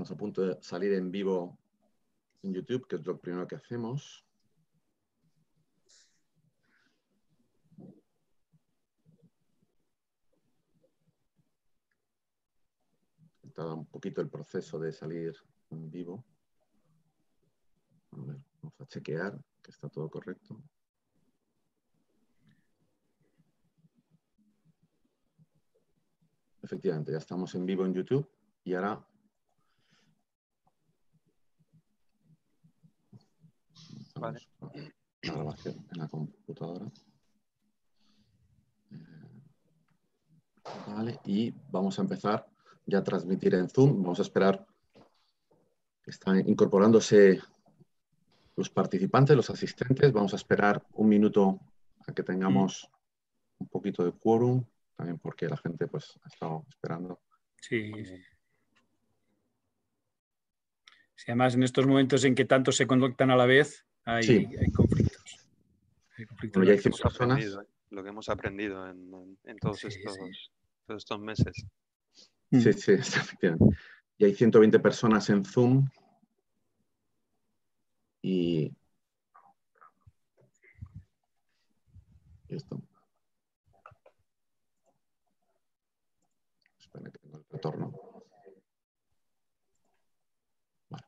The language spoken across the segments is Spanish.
estamos a punto de salir en vivo en YouTube, que es lo primero que hacemos. Tarda un poquito el proceso de salir en vivo. Vamos a chequear que está todo correcto. Efectivamente, ya estamos en vivo en YouTube y ahora Vale. la grabación en la computadora. Eh, Vale, y vamos a empezar ya a transmitir en Zoom. Vamos a esperar que están incorporándose los participantes, los asistentes. Vamos a esperar un minuto a que tengamos un poquito de quórum, también porque la gente pues, ha estado esperando. Sí, sí. Sí, además, en estos momentos en que tantos se conectan a la vez, hay, Sí. hay conflictos. Hay conflictos Bueno, ya acceso. personas. aprendido, lo que hemos aprendido en, en- en todos, Sí, estos, sí. todos estos meses. Sí, sí, está efectivamente. Y hay 120 personas en Zoom. Y. y esto. Espera que tengo el retorno. Vale.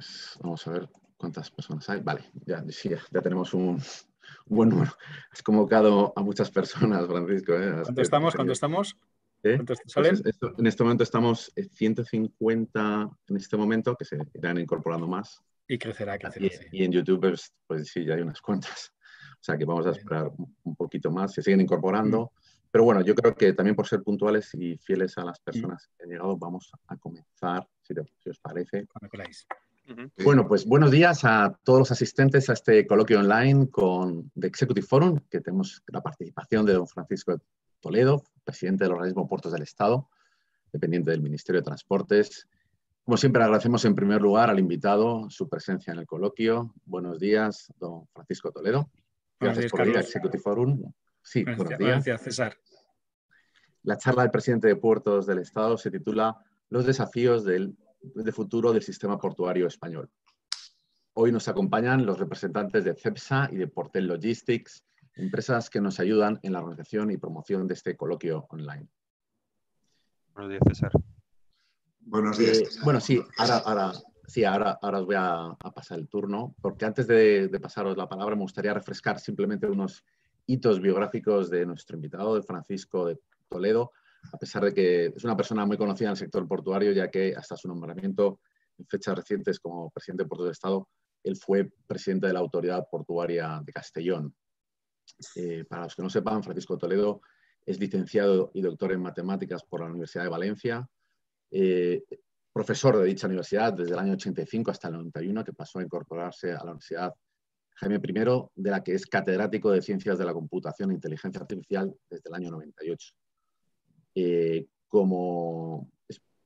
Pues vamos a ver cuántas personas hay. Vale, ya, ya, tenemos un, buen número. Has convocado a muchas personas, Francisco. ¿eh? ¿Cuánto estamos? ¿Cuánto estamos? ¿Eh? ¿Cuántos Pues esto- en este momento estamos en 150 en este momento, que se irán incorporando más. Y crecerá, crecerá. Y, sí. y en YouTube, pues, pues sí, ya hay unas cuantas. O sea que vamos a esperar un, poquito más. Se siguen incorporando. Mm. Pero bueno, yo creo que también por ser puntuales y fieles a las personas que han llegado, vamos a comenzar, si, te- si os parece. Cuando queráis. Bueno, pues buenos días a todos los asistentes a este coloquio online con The Executive Forum, que tenemos la participación de don Francisco Toledo, presidente del organismo Puertos del Estado, dependiente del Ministerio de Transportes. Como siempre, agradecemos en primer lugar al invitado su presencia en el coloquio. Buenos días, don Francisco Toledo. Gracias días, por venir a. Executive Forum. Sí, Buenos buenos días, días. Gracias, César. La charla del presidente de Puertos del Estado se titula Los desafíos del, de futuro del sistema portuario español. Hoy nos acompañan los representantes de CEPSA y de Portel Logistics, empresas que nos ayudan en la organización y promoción de este coloquio online. Buenos días, César. Buenos días. Eh, bueno, sí, ahora, ahora, sí, ahora, ahora os voy a, a pasar el turno, porque antes de, de pasaros la palabra me gustaría refrescar simplemente unos hitos biográficos de nuestro invitado, de Francisco de Toledo, a pesar de que es una persona muy conocida en el sector portuario, ya que hasta su nombramiento en fechas recientes como presidente de Puertos del Estado, él fue presidente de la Autoridad Portuaria de Castellón. Eh, para los que no sepan, Francisco Toledo es licenciado y doctor en matemáticas por la Universidad de Valencia, eh, profesor de dicha universidad desde el año 85 hasta el 91, que pasó a incorporarse a la Universidad Jaime I, de la que es catedrático de Ciencias de la Computación e Inteligencia Artificial desde el año 98. Eh, como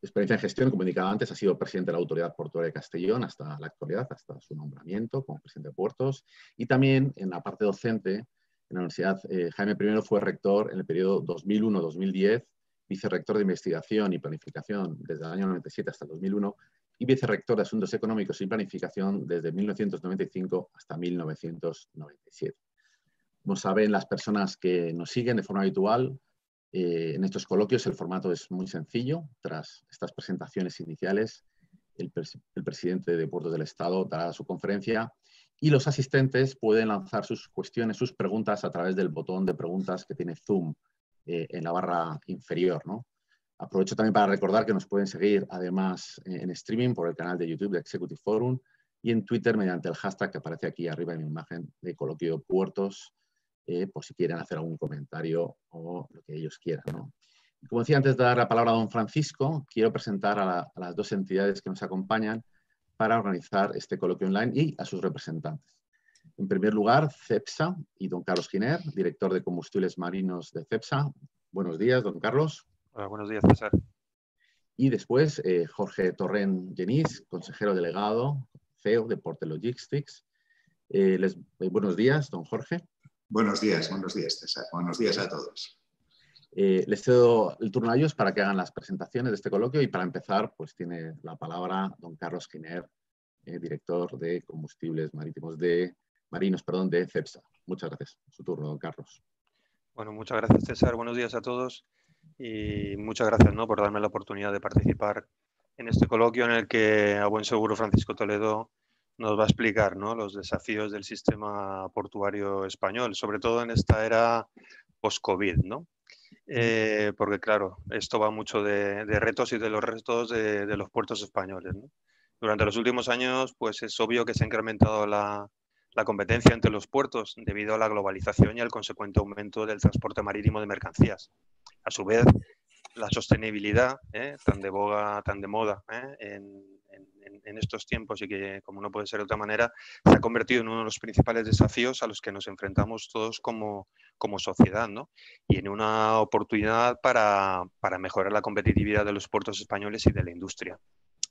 experiencia en gestión, como indicaba antes, ha sido presidente de la Autoridad Portuaria de Castellón hasta la actualidad, hasta su nombramiento como presidente de puertos, y también en la parte docente, en la Universidad eh, Jaime I fue rector en el periodo 2001-2010 vicerrector de investigación y planificación desde el año 97 hasta el 2001 y vicerrector de asuntos económicos y planificación desde 1995 hasta 1997. Como saben las personas que nos siguen de forma habitual, eh, en estos coloquios el formato es muy sencillo. Tras estas presentaciones iniciales, el, pres- el presidente de Puertos del Estado dará su conferencia y los asistentes pueden lanzar sus cuestiones, sus preguntas a través del botón de preguntas que tiene Zoom eh, en la barra inferior. ¿no? Aprovecho también para recordar que nos pueden seguir además en streaming por el canal de YouTube de Executive Forum y en Twitter mediante el hashtag que aparece aquí arriba en mi imagen de Coloquio Puertos, eh, por si quieren hacer algún comentario o lo que ellos quieran. como decía antes de dar la palabra a don Francisco, quiero presentar a, la- a las dos entidades que nos acompañan para organizar este coloquio online y a sus representantes. En primer lugar, CEPSA y don Carlos Giner, director de combustibles marinos de CEPSA. Buenos días, don Carlos. Hola, buenos días, César. Y después, eh, Jorge Torren Genís, consejero delegado, CEO de Porte Logistics. Eh, les- eh, buenos días, don Jorge. Buenos días, buenos días, César. Buenos días a todos. Eh, les cedo el turno a ellos para que hagan las presentaciones de este coloquio y para empezar, pues tiene la palabra don Carlos Giner, eh, director de combustibles marítimos de marinos, perdón, de CEPSA. Muchas gracias. Su turno, don Carlos. Bueno, muchas gracias, César. Buenos días a todos y muchas gracias ¿no? por darme la oportunidad de participar en este coloquio en el que a buen seguro Francisco Toledo nos va a explicar ¿no? los desafíos del sistema portuario español, sobre todo en esta era post-COVID, ¿no? Eh, porque claro, esto va mucho de, retos y de los retos de, los puertos españoles. Durante los últimos años, pues es obvio que se ha incrementado la, competencia entre los puertos debido a la globalización y al consecuente aumento del transporte marítimo de mercancías. A su vez, la sostenibilidad, ¿eh? tan de boga, tan de moda ¿eh? en, en, estos tiempos y que, como no puede ser de otra manera, se ha convertido en uno de los principales desafíos a los que nos enfrentamos todos como, como sociedad, ¿no? Y en una oportunidad para, para mejorar la competitividad de los puertos españoles y de la industria.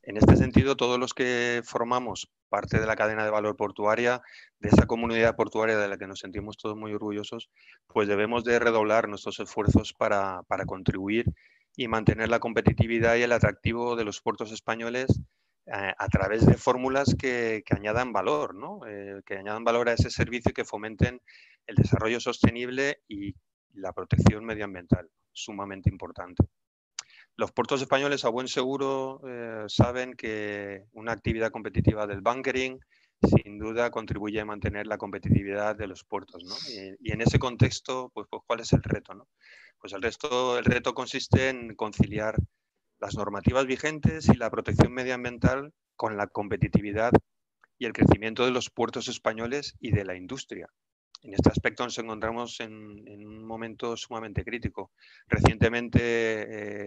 En este sentido, todos los que formamos parte de la cadena de valor portuaria, de esa comunidad portuaria de la que nos sentimos todos muy orgullosos, pues debemos de redoblar nuestros esfuerzos para, para contribuir y mantener la competitividad y el atractivo de los puertos españoles eh, a través de fórmulas que, añadan valor, ¿no? Eh, que añadan valor a ese servicio y que fomenten el desarrollo sostenible y la protección medioambiental, sumamente importante. Los puertos españoles a buen seguro eh, saben que una actividad competitiva del bunkering sin duda contribuye a mantener la competitividad de los puertos. Y, en ese contexto, pues, pues, ¿cuál es el reto? Pues el, resto, el reto consiste en conciliar las normativas vigentes y la protección medioambiental con la competitividad y el crecimiento de los puertos españoles y de la industria. En este aspecto nos encontramos en, un momento sumamente crítico. Recientemente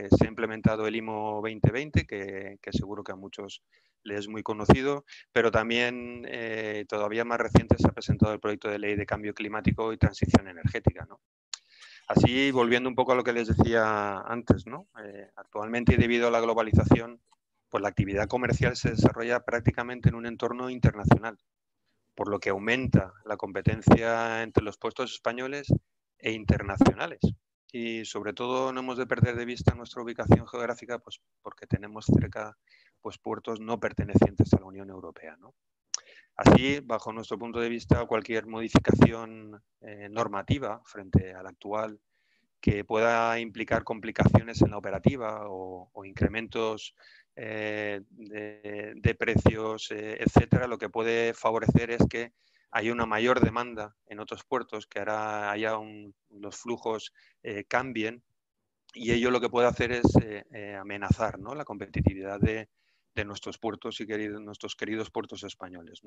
eh, se ha implementado el IMO 2020, que, seguro que a muchos les es muy conocido, pero también eh, todavía más reciente se ha presentado el proyecto de ley de cambio climático y transición energética. ¿no? Así, volviendo un poco a lo que les decía antes, ¿no? Eh, actualmente, debido a la globalización, pues la actividad comercial se desarrolla prácticamente en un entorno internacional, por lo que aumenta la competencia entre los puestos españoles e internacionales. Y sobre todo no hemos de perder de vista nuestra ubicación geográfica, pues porque tenemos cerca pues, puertos no pertenecientes a la Unión Europea. Así, bajo nuestro punto de vista, cualquier modificación eh, normativa frente a la actual que pueda implicar complicaciones en la operativa o, incrementos eh, de, precios, eh, etcétera, lo que puede favorecer es que haya una mayor demanda en otros puertos, que ahora haya los flujos cambien. Y ello lo que puede hacer es amenazar la competitividad de, de nuestros puertos y queridos, nuestros queridos puertos españoles.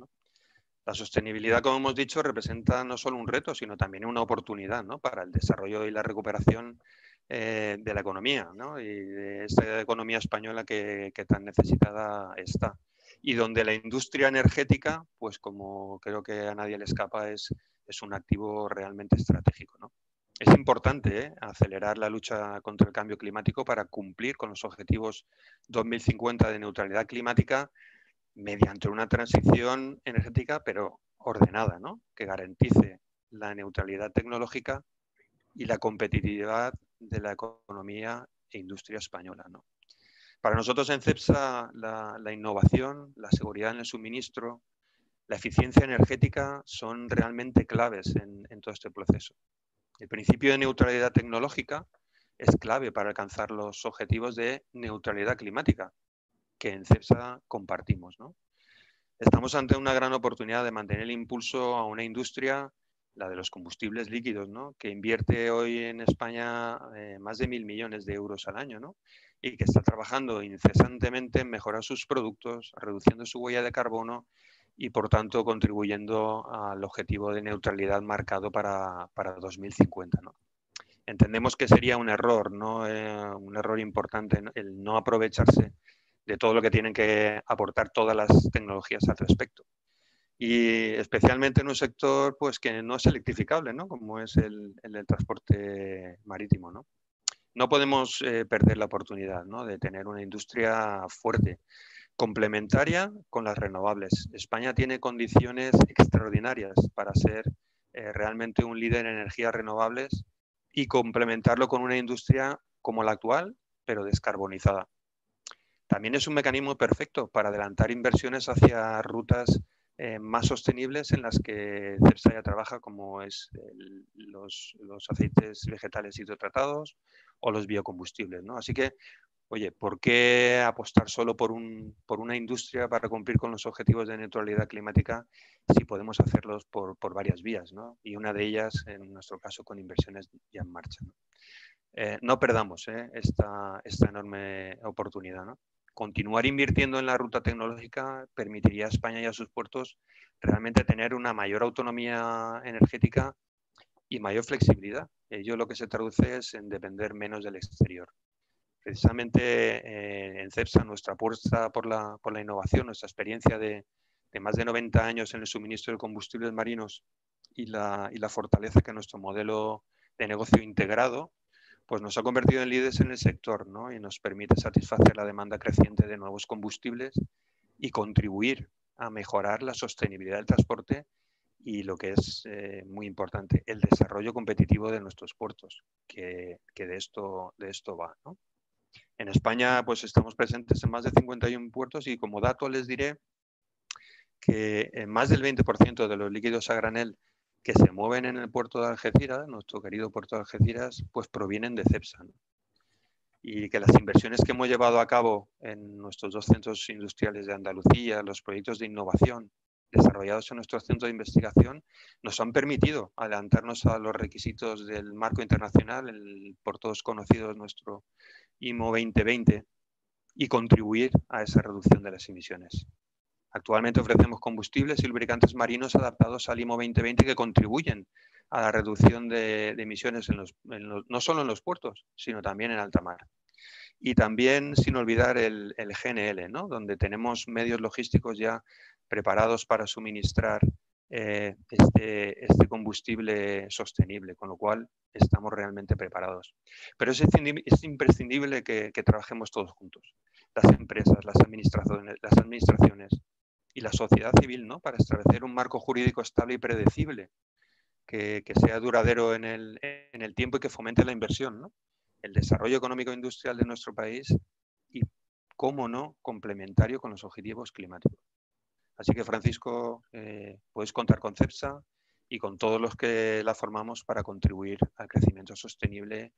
La sostenibilidad, como hemos dicho, representa no solo un reto, sino también una oportunidad para el desarrollo y la recuperación eh, de la economía y de esta economía española que, tan necesitada está. Y donde la industria energética, pues como creo que a nadie le escapa, es, es un activo realmente estratégico. ¿no? Es importante ¿eh? acelerar la lucha contra el cambio climático para cumplir con los objetivos 2050 de neutralidad climática mediante una transición energética, pero ordenada, ¿no? que garantice la neutralidad tecnológica y la competitividad de la economía e industria española. Para nosotros en CEPSA la, innovación, la seguridad en el suministro, la eficiencia energética son realmente claves en todo este proceso. El principio de neutralidad tecnológica es clave para alcanzar los objetivos de neutralidad climática que en CEPSA compartimos. Estamos ante una gran oportunidad de mantener el impulso a una industria, la de los combustibles líquidos, que invierte hoy en España eh, más de mil millones de euros al año y que está trabajando incesantemente en mejorar sus productos, reduciendo su huella de carbono y por tanto contribuyendo al objetivo de neutralidad marcado para, 2050. Entendemos que sería un error, ¿no? Eh, un error importante el no aprovecharse de todo lo que tienen que aportar todas las tecnologías al respecto. Y especialmente en un sector pues, que no es electrificable, ¿no? como es el, el transporte marítimo. ¿no? no podemos eh, perder la oportunidad ¿no? de tener una industria fuerte complementaria con las renovables. España tiene condiciones extraordinarias para ser eh, realmente un líder en energías renovables y complementarlo con una industria como la actual, pero descarbonizada. También es un mecanismo perfecto para adelantar inversiones hacia rutas eh, más sostenibles en las que CEPSA ya trabaja, como es los, aceites vegetales hidrotratados o los biocombustibles. ¿no? Así que, oye, ¿por qué apostar solo por, un, por, una industria para cumplir con los objetivos de neutralidad climática si podemos hacerlos por, varias vías? ¿no? Y una de ellas, en nuestro caso, con inversiones ya en marcha. ¿no? Eh, perdamos eh, esta, enorme oportunidad. continuar invirtiendo en la ruta tecnológica permitiría a España y a sus puertos realmente tener una mayor autonomía energética y mayor flexibilidad. Ello lo que se traduce es en depender menos del exterior. Precisamente eh, en CEPSA, nuestra apuesta por la, innovación, nuestra experiencia de, más de 90 años en el suministro de combustibles marinos y la, y la fortaleza que nuestro modelo de negocio integrado pues nos ha convertido en líderes en el sector ¿no? y nos permite satisfacer la demanda creciente de nuevos combustibles y contribuir a mejorar la sostenibilidad del transporte y lo que es eh, muy importante, el desarrollo competitivo de nuestros puertos, que, de, esto, de esto va. ¿no? En España pues estamos presentes en más de 51 puertos y como dato les diré que más del 20% de los líquidos a granel que se mueven en el puerto de Algeciras, nuestro querido puerto de Algeciras, pues provienen de CEPSA. Y que las inversiones que hemos llevado a cabo en nuestros dos centros industriales de Andalucía, los proyectos de innovación desarrollados en nuestro centro de investigación, nos han permitido adelantarnos a los requisitos del marco internacional, el por todos conocido nuestro IMO 2020, y contribuir a esa reducción de las emisiones. Actualmente ofrecemos combustibles y lubricantes marinos adaptados al IMO 2020 que contribuyen a la reducción de, emisiones no solo en los puertos, sino también en alta mar. Y también sin olvidar el, GNL, donde tenemos medios logísticos ya preparados para suministrar eh, este, este, combustible sostenible, con lo cual estamos realmente preparados. Pero es, imprescindible que, trabajemos todos juntos, las empresas, las administraciones, y la sociedad civil, ¿no? Para establecer un marco jurídico estable y predecible, que, sea duradero en el, tiempo y que fomente la inversión. El desarrollo económico e industrial de nuestro país y, cómo no, complementario con los objetivos climáticos. Así que, Francisco, eh, puedes contar con CEPSA y con todos los que la formamos para contribuir al crecimiento sostenible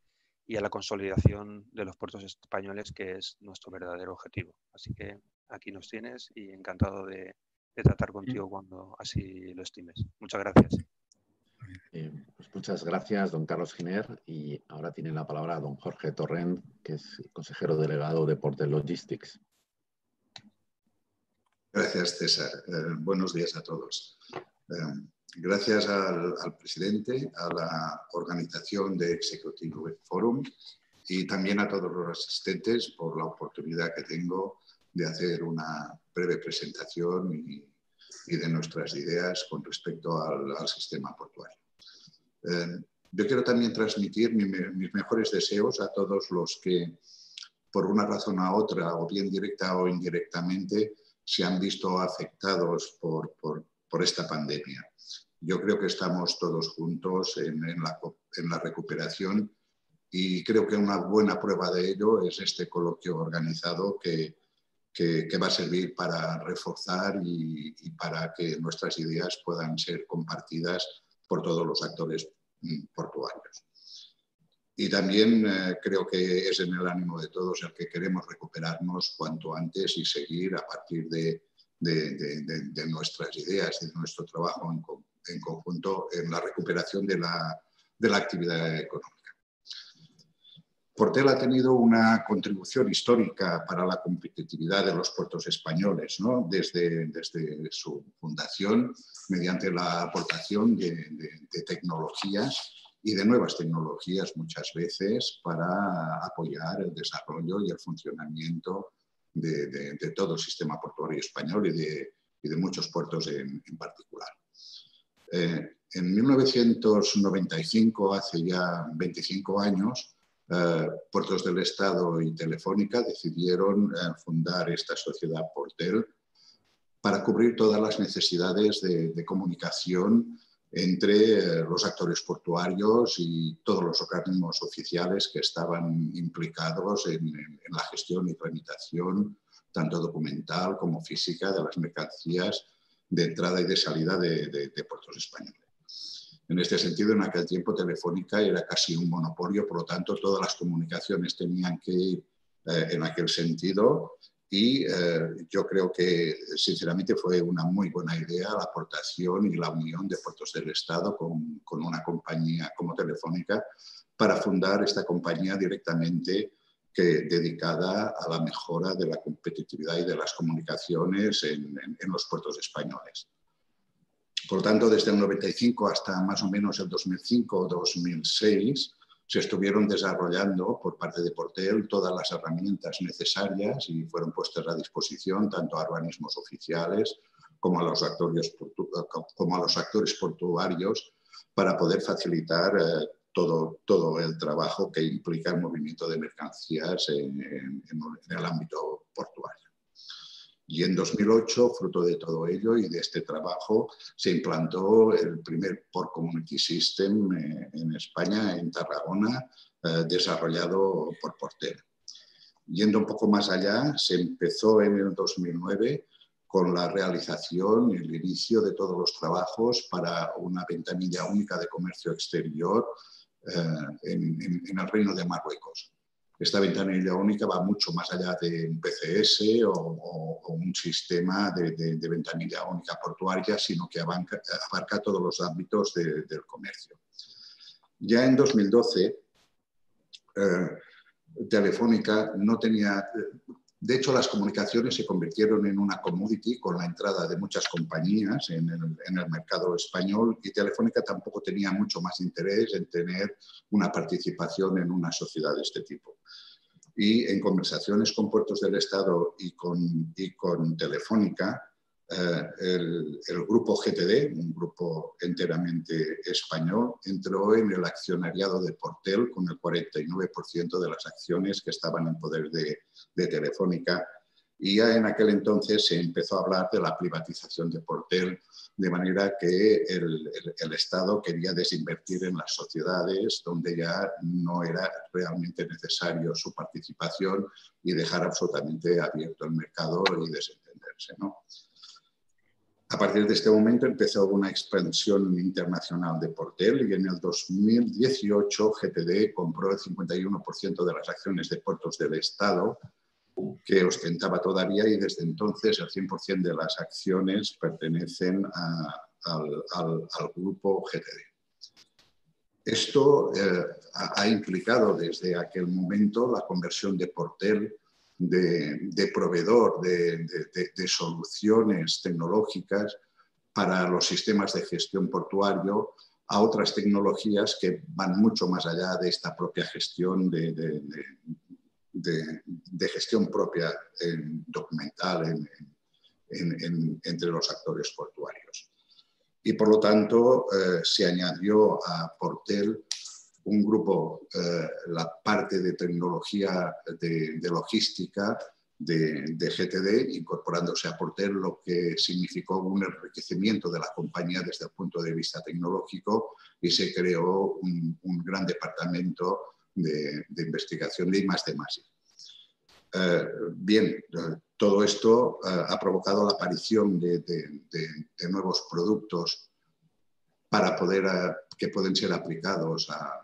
y a la consolidación de los puertos españoles, que es nuestro verdadero objetivo. Así que aquí nos tienes y encantado de, tratar contigo cuando así lo estimes. Muchas gracias. Eh, pues muchas gracias, don Carlos Giner. Y ahora tiene la palabra don Jorge Torrent, que es consejero delegado de Porter Logistics. Gracias, César. Eh, buenos días a todos. Eh, gracias al, presidente, a la organización de Executive Forum y también a todos los asistentes por la oportunidad que tengo de hacer una breve presentación y, de nuestras ideas con respecto al, sistema portuario. Eh, yo quiero también transmitir mis mejores deseos a todos los que, por una razón u otra, o bien directa o indirectamente, se han visto afectados por, por esta pandemia. Yo creo que estamos todos juntos en, la, en, la, recuperación y creo que una buena prueba de ello es este coloquio organizado que, que, va a servir para reforzar y, para que nuestras ideas puedan ser compartidas por todos los actores mm, portuarios. Y también eh, creo que es en el ánimo de todos el que queremos recuperarnos cuanto antes y seguir a partir de, nuestras ideas de nuestro trabajo en, conjunto en la recuperación de la, actividad económica. Portel ha tenido una contribución histórica para la competitividad de los puertos españoles, ¿no? desde, su fundación, mediante la aportación de, tecnologías y de nuevas tecnologías muchas veces para apoyar el desarrollo y el funcionamiento de, de todo el sistema portuario español y de, y de muchos puertos en, en particular. Eh, en 1995, hace ya 25 años, eh, Puertos del Estado y Telefónica decidieron eh, fundar esta sociedad Portel para cubrir todas las necesidades de, comunicación entre eh, los actores portuarios y todos los organismos oficiales que estaban implicados en, la gestión y tramitación, tanto documental como física, de las mercancías de entrada y de salida de, puertos españoles. En este sentido, en aquel tiempo Telefónica era casi un monopolio, por lo tanto, todas las comunicaciones tenían que ir eh, en aquel sentido y eh, yo creo que, sinceramente, fue una muy buena idea la aportación y la unión de Puertos del Estado con, con una compañía como Telefónica para fundar esta compañía directamente que, dedicada a la mejora de la competitividad y de las comunicaciones en, en, los puertos españoles. Por lo tanto, desde el 95 hasta más o menos el 2005 o 2006, se estuvieron desarrollando por parte de Portel todas las herramientas necesarias y fueron puestas a disposición tanto a organismos oficiales como a los actores, portuarios para poder facilitar eh, todo, todo el trabajo que implica el movimiento de mercancías en el ámbito portuario. Y en 2008, fruto de todo ello y de este trabajo, se implantó el primer Port Community System eh, en España, en Tarragona, eh, desarrollado por Porter. Yendo un poco más allá, se empezó en el 2009 con la realización el inicio de todos los trabajos para una ventanilla única de comercio exterior eh, en el Reino de Marruecos esta ventanilla única va mucho más allá de un PCS o, un sistema de, ventanilla única portuaria, sino que abarca, todos los ámbitos del comercio. Ya en 2012, eh, Telefónica no tenía... De hecho, las comunicaciones se convirtieron en una commodity con la entrada de muchas compañías en el, mercado español y Telefónica tampoco tenía mucho más interés en tener una participación en una sociedad de este tipo. Y en conversaciones con puertos del Estado y con, y con Telefónica, el, el, grupo GTD, un grupo enteramente español, entró en el accionariado de Portel con el 49% de las acciones que estaban en poder de, de Telefónica y ya en aquel entonces se empezó a hablar de la privatización de Portel, de manera que el, el, Estado quería desinvertir en las sociedades donde ya no era realmente necesario su participación y dejar absolutamente abierto el mercado y desentenderse. ¿no? A partir de este momento empezó una expansión internacional de Portel y en el 2018 GTD compró el 51% de las acciones de puertos del Estado que ostentaba todavía y desde entonces el 100% de las acciones pertenecen al, grupo GTD. Esto eh, ha, implicado desde aquel momento la conversión de Portel de, proveedor de, soluciones tecnológicas para los sistemas de gestión portuario a otras tecnologías que van mucho más allá de esta propia gestión de, gestión propia documental entre los actores portuarios. Y por lo tanto eh, se añadió a Portel un grupo, eh, la parte de tecnología de, logística de, GTD, incorporándose a Portel, lo que significó un enriquecimiento de la compañía desde el punto de vista tecnológico y se creó un, gran departamento de, investigación de I de más. Eh, bien, todo esto eh, ha provocado la aparición de, nuevos productos para poder, que pueden ser aplicados a,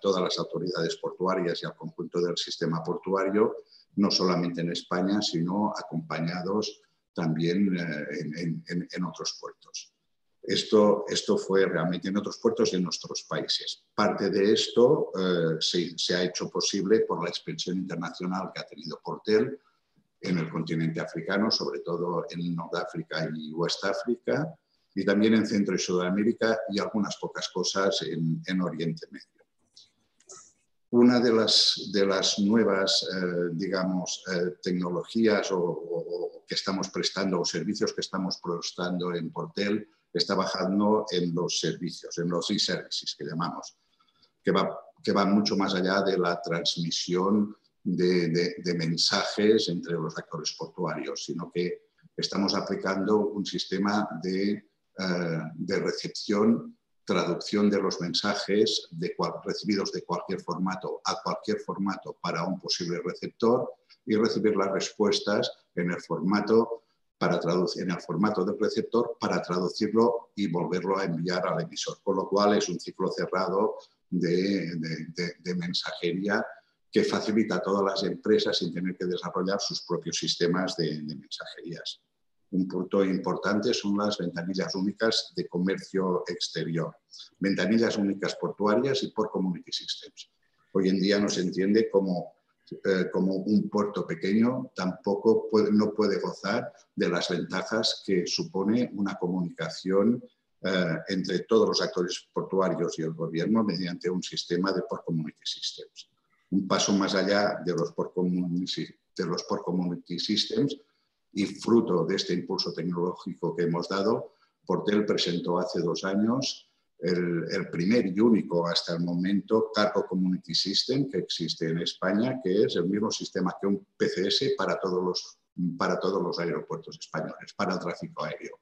todas las autoridades portuarias y al conjunto del sistema portuario, no solamente en España, sino acompañados también en otros puertos. Esto, esto fue realmente en otros puertos y en nuestros países. Parte de esto eh, se, ha hecho posible por la expansión internacional que ha tenido Portel en el continente africano, sobre todo en Nordáfrica y West África, y también en Centro y Sudamérica y algunas pocas cosas en, Oriente Medio. Una de las, de las nuevas, eh, digamos, eh, tecnologías o, que estamos prestando o servicios que estamos prestando en Portel está bajando en los servicios, en los e-services que llamamos, que, va, que van mucho más allá de la transmisión de, mensajes entre los actores portuarios, sino que estamos aplicando un sistema de, eh, recepción traducción de los mensajes recibidos de cualquier formato a cualquier formato para un posible receptor y recibir las respuestas en el formato para traducir en el formato del receptor para traducirlo y volverlo a enviar al emisor, con lo cual es un ciclo cerrado de, mensajería que facilita a todas las empresas sin tener que desarrollar sus propios sistemas de, mensajerías. Un punto importante son las ventanillas únicas de comercio exterior, ventanillas únicas portuarias y por Community Systems. Hoy en día no se entiende como eh, como un puerto pequeño tampoco puede, no puede gozar de las ventajas que supone una comunicación eh, entre todos los actores portuarios y el gobierno mediante un sistema de Port Community Systems. Un paso más allá de los Port Community, de los Port Community Systems y fruto de este impulso tecnológico que hemos dado, Portel presentó hace dos años el, primer y único hasta el momento Cargo Community System que existe en España, que es el mismo sistema que un PCS para todos los, para todos los aeropuertos españoles, para el tráfico aéreo.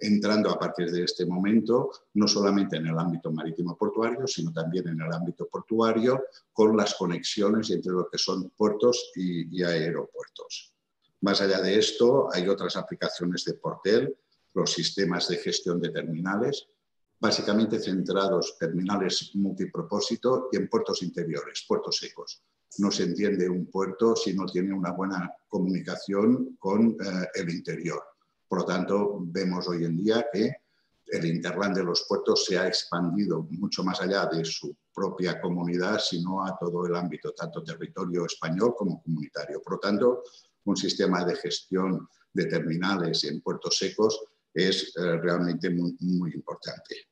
Entrando a partir de este momento, no solamente en el ámbito marítimo portuario, sino también en el ámbito portuario, con las conexiones entre lo que son puertos y, y aeropuertos. Más allá de esto, hay otras aplicaciones de Portel, los sistemas de gestión de terminales, básicamente centrados terminales multipropósito y en puertos interiores, puertos secos. No se entiende un puerto si no tiene una buena comunicación con eh, el interior. Por lo tanto, vemos hoy en día que el Interland de los puertos se ha expandido mucho más allá de su propia comunidad, sino a todo el ámbito, tanto territorio español como comunitario. Por lo tanto, un sistema de gestión de terminales en puertos secos es eh, realmente muy, muy importante.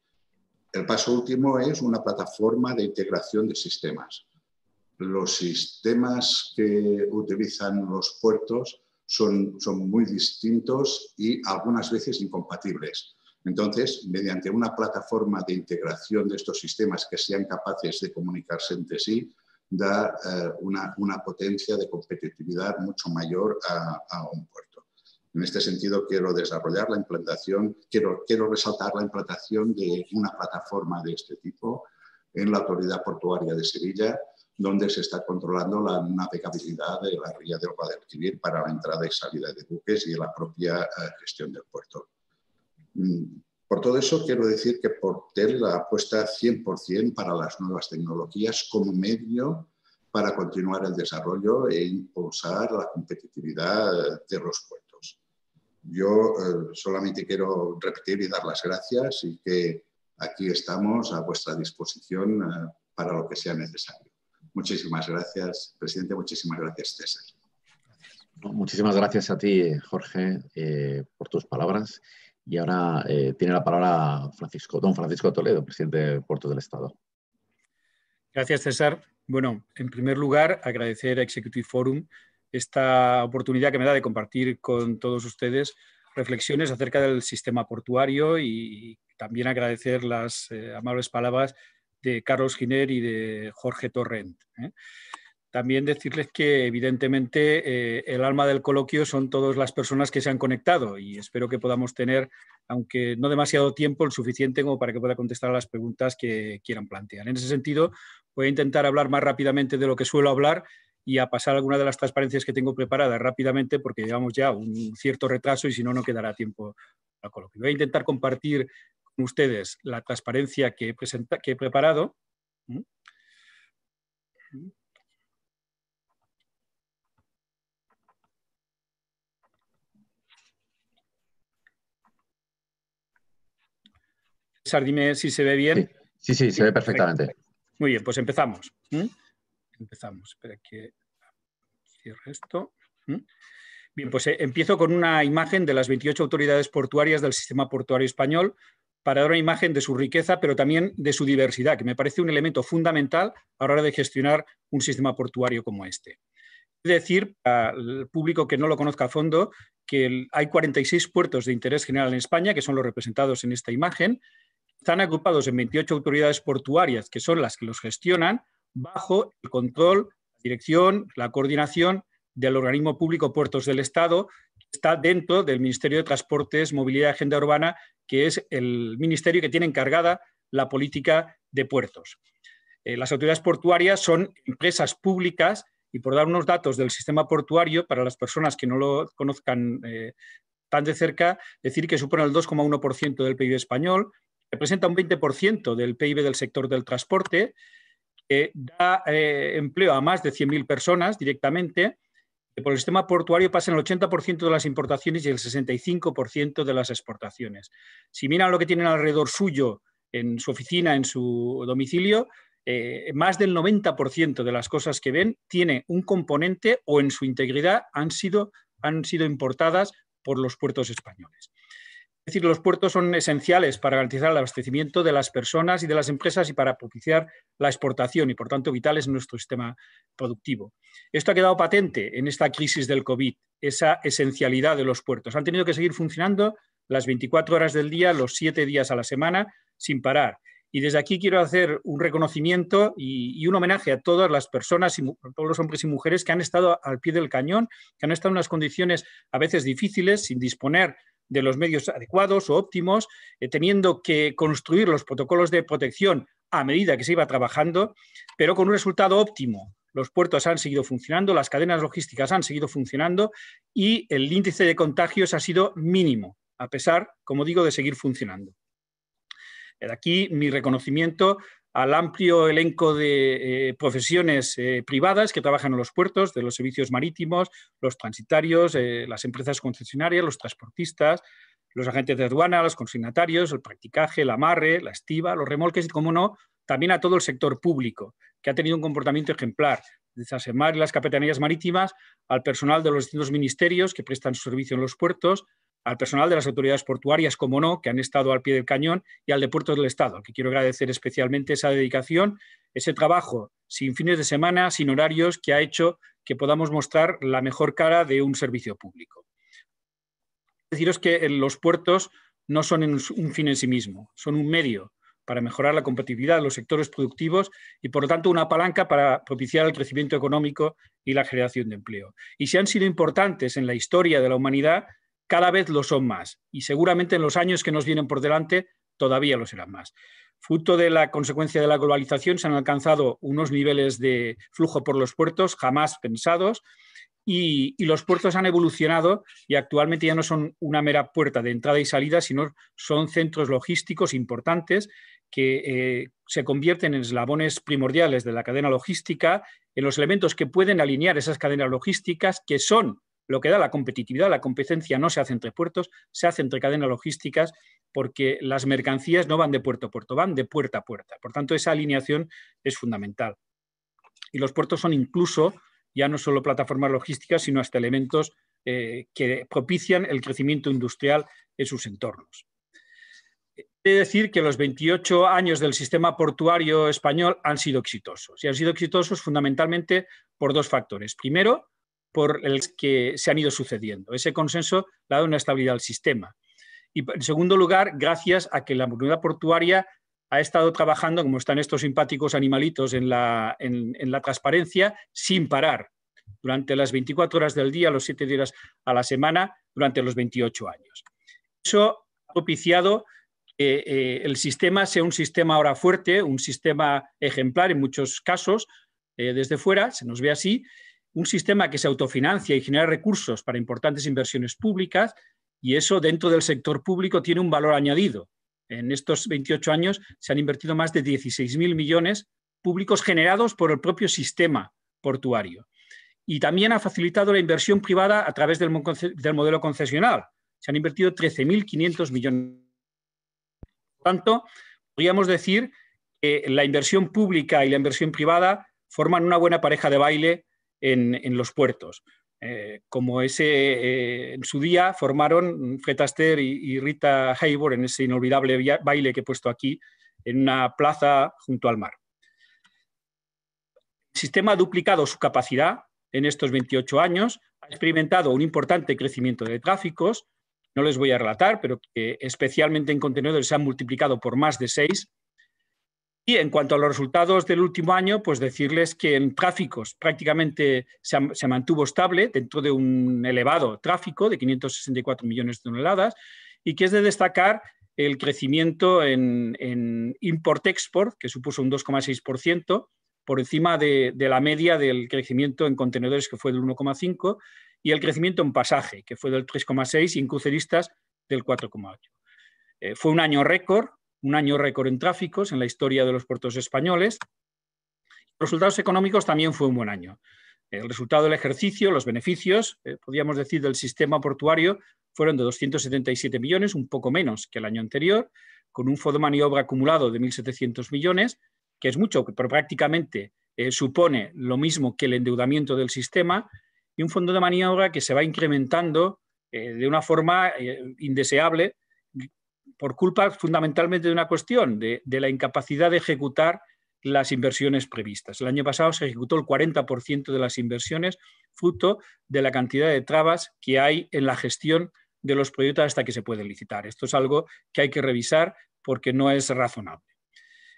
El paso último es una plataforma de integración de sistemas. Los sistemas que utilizan los puertos son, son muy distintos y algunas veces incompatibles. Entonces, mediante una plataforma de integración de estos sistemas que sean capaces de comunicarse entre sí, da eh, una, una, potencia de competitividad mucho mayor a, un puerto. En este sentido, quiero desarrollar la implantación, quiero, quiero resaltar la implantación de una plataforma de este tipo en la Autoridad Portuaria de Sevilla, donde se está controlando la navegabilidad de la ría del Guadalquivir para la entrada y salida de buques y la propia eh, gestión del puerto. Por todo eso, quiero decir que Portel apuesta 100% para las nuevas tecnologías como medio para continuar el desarrollo e impulsar la competitividad de los puertos. Yo eh, solamente quiero repetir y dar las gracias y que aquí estamos a vuestra disposición eh, para lo que sea necesario. Muchísimas gracias, presidente. Muchísimas gracias, César. Muchísimas gracias a ti, Jorge, eh, por tus palabras. Y ahora tiene la palabra Francisco, don Francisco Toledo, presidente de Puerto del Estado. Gracias, César. Bueno, en primer lugar, agradecer a Executive Forum esta oportunidad que me da de compartir con todos ustedes reflexiones acerca del sistema portuario y también agradecer las eh, amables palabras de Carlos Giner y de Jorge Torrent. ¿eh? También decirles que evidentemente eh, el alma del coloquio son todas las personas que se han conectado y espero que podamos tener, aunque no demasiado tiempo, el suficiente como para que pueda contestar a las preguntas que quieran plantear. En ese sentido, voy a intentar hablar más rápidamente de lo que suelo hablar y a pasar alguna de las transparencias que tengo preparadas rápidamente porque llevamos ya un cierto retraso y si no, no quedará tiempo al coloquio. Voy a intentar compartir con ustedes la transparencia que he, que he preparado. ¿Mm? César, dime si se ve bien. Sí, sí, se ve perfectamente. Muy bien, pues empezamos. ¿Mm? empezamos. Espera que cierre esto. ¿Mm? Bien, pues eh, empiezo con una imagen de las 28 autoridades portuarias del sistema portuario español para dar una imagen de su riqueza, pero también de su diversidad, que me parece un elemento fundamental a la hora de gestionar un sistema portuario como este. Es decir, al público que no lo conozca a fondo, que hay 46 puertos de interés general en España, que son los representados en esta imagen. Están agrupados en 28 autoridades portuarias, que son las que los gestionan, bajo el control, la dirección, la coordinación del organismo público Puertos del Estado, que está dentro del Ministerio de Transportes, Movilidad y Agenda Urbana, que es el ministerio que tiene encargada la política de puertos. Eh, las autoridades portuarias son empresas públicas y por dar unos datos del sistema portuario, para las personas que no lo conozcan eh, tan de cerca, decir que supone el 2,1% del PIB español, representa un 20% del PIB del sector del transporte, da eh, empleo a más de 100.000 personas directamente, que por el sistema portuario pasan el 80% de las importaciones y el 65% de las exportaciones. Si miran lo que tienen alrededor suyo en su oficina, en su domicilio, eh, más del 90% de las cosas que ven tiene un componente o en su integridad han sido, han sido importadas por los puertos españoles. Es decir, los puertos son esenciales para garantizar el abastecimiento de las personas y de las empresas y para propiciar la exportación y, por tanto, vitales en nuestro sistema productivo. Esto ha quedado patente en esta crisis del COVID, esa esencialidad de los puertos. Han tenido que seguir funcionando las 24 horas del día, los 7 días a la semana, sin parar. Y desde aquí quiero hacer un reconocimiento y, un homenaje a todas las personas, y, a todos los hombres y mujeres que han estado al pie del cañón, que han estado en unas condiciones a veces difíciles, sin disponer de los medios adecuados o óptimos, eh, teniendo que construir los protocolos de protección a medida que se iba trabajando, pero con un resultado óptimo. Los puertos han seguido funcionando, las cadenas logísticas han seguido funcionando y el índice de contagios ha sido mínimo, a pesar, como digo, de seguir funcionando. De aquí mi reconocimiento al amplio elenco de eh, profesiones eh, privadas que trabajan en los puertos, de los servicios marítimos, los transitarios, eh, las empresas concesionarias, los transportistas, los agentes de aduana, los consignatarios, el practicaje, el amarre, la estiva, los remolques y, como no, también a todo el sector público, que ha tenido un comportamiento ejemplar, desde ASEMAR y las capitanías marítimas, al personal de los distintos ministerios que prestan su servicio en los puertos, al personal de las autoridades portuarias, como no, que han estado al pie del cañón, y al de Puertos del Estado, que quiero agradecer especialmente esa dedicación, ese trabajo sin fines de semana, sin horarios, que ha hecho que podamos mostrar la mejor cara de un servicio público. Deciros que los puertos no son un fin en sí mismo, son un medio para mejorar la competitividad de los sectores productivos y, por lo tanto, una palanca para propiciar el crecimiento económico y la generación de empleo. Y si han sido importantes en la historia de la humanidad, cada vez lo son más y seguramente en los años que nos vienen por delante todavía lo serán más. Fruto de la consecuencia de la globalización se han alcanzado unos niveles de flujo por los puertos jamás pensados y, los puertos han evolucionado y actualmente ya no son una mera puerta de entrada y salida, sino son centros logísticos importantes que eh, se convierten en eslabones primordiales de la cadena logística, en los elementos que pueden alinear esas cadenas logísticas, que son lo que da la competitividad, la competencia no se hace entre puertos, se hace entre cadenas logísticas porque las mercancías no van de puerto a puerto, van de puerta a puerta. Por tanto, esa alineación es fundamental. Y los puertos son incluso ya no solo plataformas logísticas, sino hasta elementos eh, que propician el crecimiento industrial en sus entornos. He de decir que los 28 años del sistema portuario español han sido exitosos y han sido exitosos fundamentalmente por dos factores. Primero, por el que se han ido sucediendo. Ese consenso ha dado una estabilidad al sistema. Y en segundo lugar, gracias a que la comunidad portuaria ha estado trabajando, como están estos simpáticos animalitos en la, en, la transparencia, sin parar, durante las 24 horas del día, los 7 días a la semana, durante los 28 años. Eso ha propiciado que eh, el sistema sea un sistema ahora fuerte, un sistema ejemplar en muchos casos, eh, desde fuera, se nos ve así, un sistema que se autofinancia y genera recursos para importantes inversiones públicas y eso dentro del sector público tiene un valor añadido. En estos 28 años se han invertido más de 16.000 millones públicos generados por el propio sistema portuario. Y también ha facilitado la inversión privada a través del, modelo concesional. Se han invertido 13.500 millones. Por tanto, podríamos decir que la inversión pública y la inversión privada forman una buena pareja de baile en, los puertos. Eh, como ese eh, en su día formaron Fred Astaire y, Rita Hayworth en ese inolvidable baile que he puesto aquí en una plaza junto al mar. El sistema ha duplicado su capacidad en estos 28 años, ha experimentado un importante crecimiento de tráficos, no les voy a relatar, pero que especialmente en contenedores se han multiplicado por más de seis, y en cuanto a los resultados del último año, pues decirles que en tráficos prácticamente se, mantuvo estable dentro de un elevado tráfico de 564 millones de toneladas y que es de destacar el crecimiento en, import-export, que supuso un 2,6%, por encima de, la media del crecimiento en contenedores, que fue del 1,5%, y el crecimiento en pasaje, que fue del 3,6%, y en cruceristas del 4,8%. Eh, fue un año récord, un año récord en tráficos en la historia de los puertos españoles. Los resultados económicos también fue un buen año. El resultado del ejercicio, los beneficios, eh, podríamos decir, del sistema portuario fueron de 277 millones, un poco menos que el año anterior, con un fondo de maniobra acumulado de 1.700 millones, que es mucho, pero prácticamente eh, supone lo mismo que el endeudamiento del sistema, y un fondo de maniobra que se va incrementando eh, de una forma indeseable por culpa fundamentalmente de una cuestión, de, de la incapacidad de ejecutar las inversiones previstas. El año pasado se ejecutó el 40% de las inversiones, fruto de la cantidad de trabas que hay en la gestión de los proyectos hasta que se puede licitar. Esto es algo que hay que revisar porque no es razonable.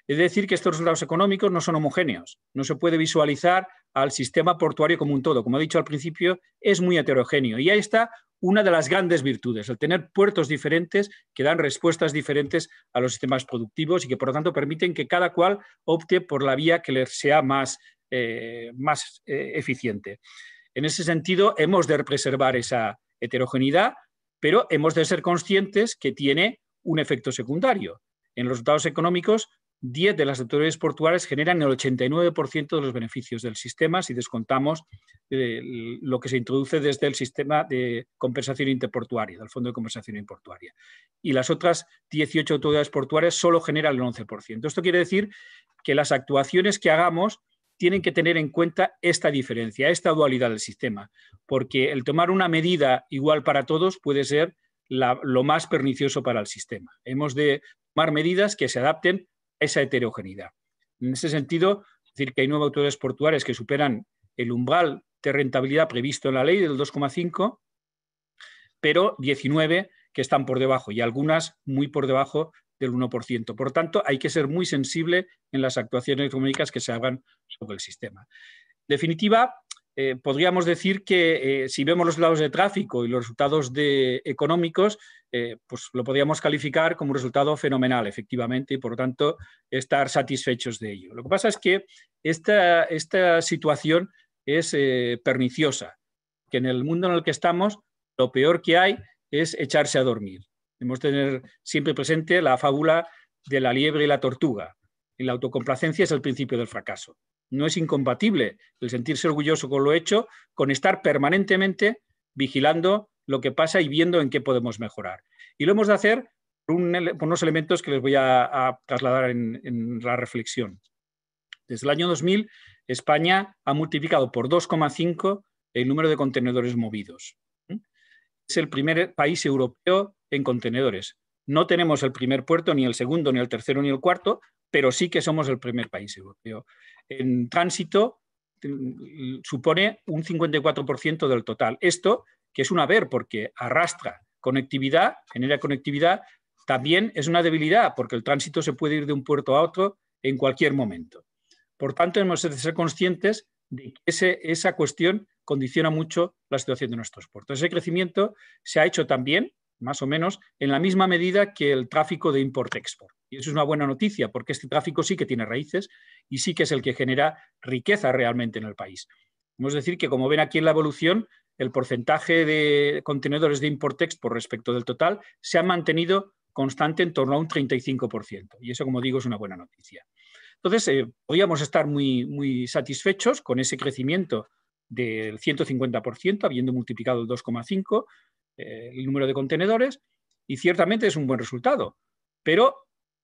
Es decir, que estos resultados económicos no son homogéneos. No se puede visualizar al sistema portuario como un todo. Como he dicho al principio, es muy heterogéneo. Y ahí está una de las grandes virtudes, el tener puertos diferentes que dan respuestas diferentes a los sistemas productivos y que por lo tanto permiten que cada cual opte por la vía que les sea más, eh, más eh, eficiente. En ese sentido, hemos de preservar esa heterogeneidad, pero hemos de ser conscientes que tiene un efecto secundario. En los resultados económicos 10 de las autoridades portuarias generan el 89% de los beneficios del sistema si descontamos eh, lo que se introduce desde el sistema de compensación interportuaria, del Fondo de Compensación Interportuaria. Y las otras 18 autoridades portuarias solo generan el 11%. Esto quiere decir que las actuaciones que hagamos tienen que tener en cuenta esta diferencia, esta dualidad del sistema, porque el tomar una medida igual para todos puede ser lo más pernicioso para el sistema. Hemos de tomar medidas que se adapten esa heterogeneidad. En ese sentido, decir que hay nueve autoridades portuarias que superan el umbral de rentabilidad previsto en la ley del 2,5, pero 19 que están por debajo y algunas muy por debajo del 1%. Por tanto, hay que ser muy sensible en las actuaciones económicas que se hagan sobre el sistema. En definitiva, eh, podríamos decir que eh, si vemos los lados de tráfico y los resultados económicos, eh, pues lo podríamos calificar como un resultado fenomenal, efectivamente, y por lo tanto estar satisfechos de ello. Lo que pasa es que esta, esta situación es perniciosa, que en el mundo en el que estamos lo peor que hay es echarse a dormir. Debemos tener siempre presente la fábula de la liebre y la tortuga. Y la autocomplacencia es el principio del fracaso. No es incompatible el sentirse orgulloso con lo hecho con estar permanentemente vigilando lo que pasa y viendo en qué podemos mejorar. Y lo hemos de hacer por, unos elementos que les voy a, trasladar en, la reflexión. Desde el año 2000, España ha multiplicado por 2,5 el número de contenedores movidos. Es el primer país europeo en contenedores. No tenemos el primer puerto, ni el segundo, ni el tercero, ni el cuarto, pero sí que somos el primer país europeo en tránsito supone un 54% del total. Esto, que es un haber porque arrastra conectividad, genera conectividad, también es una debilidad porque el tránsito se puede ir de un puerto a otro en cualquier momento. Por tanto, hemos de ser conscientes de que esa cuestión condiciona mucho la situación de nuestros puertos. Ese crecimiento se ha hecho también, más o menos, en la misma medida que el tráfico de import-export. Y eso es una buena noticia, porque este tráfico sí que tiene raíces y sí que es el que genera riqueza realmente en el país. Vamos a decir que, como ven aquí en la evolución, el porcentaje de contenedores de import-export respecto del total se ha mantenido constante en torno a un 35%. Y eso, como digo, es una buena noticia. Entonces, eh, podríamos estar muy, muy satisfechos con ese crecimiento del 150%, habiendo multiplicado el 2,5 eh, el número de contenedores, y ciertamente es un buen resultado. Pero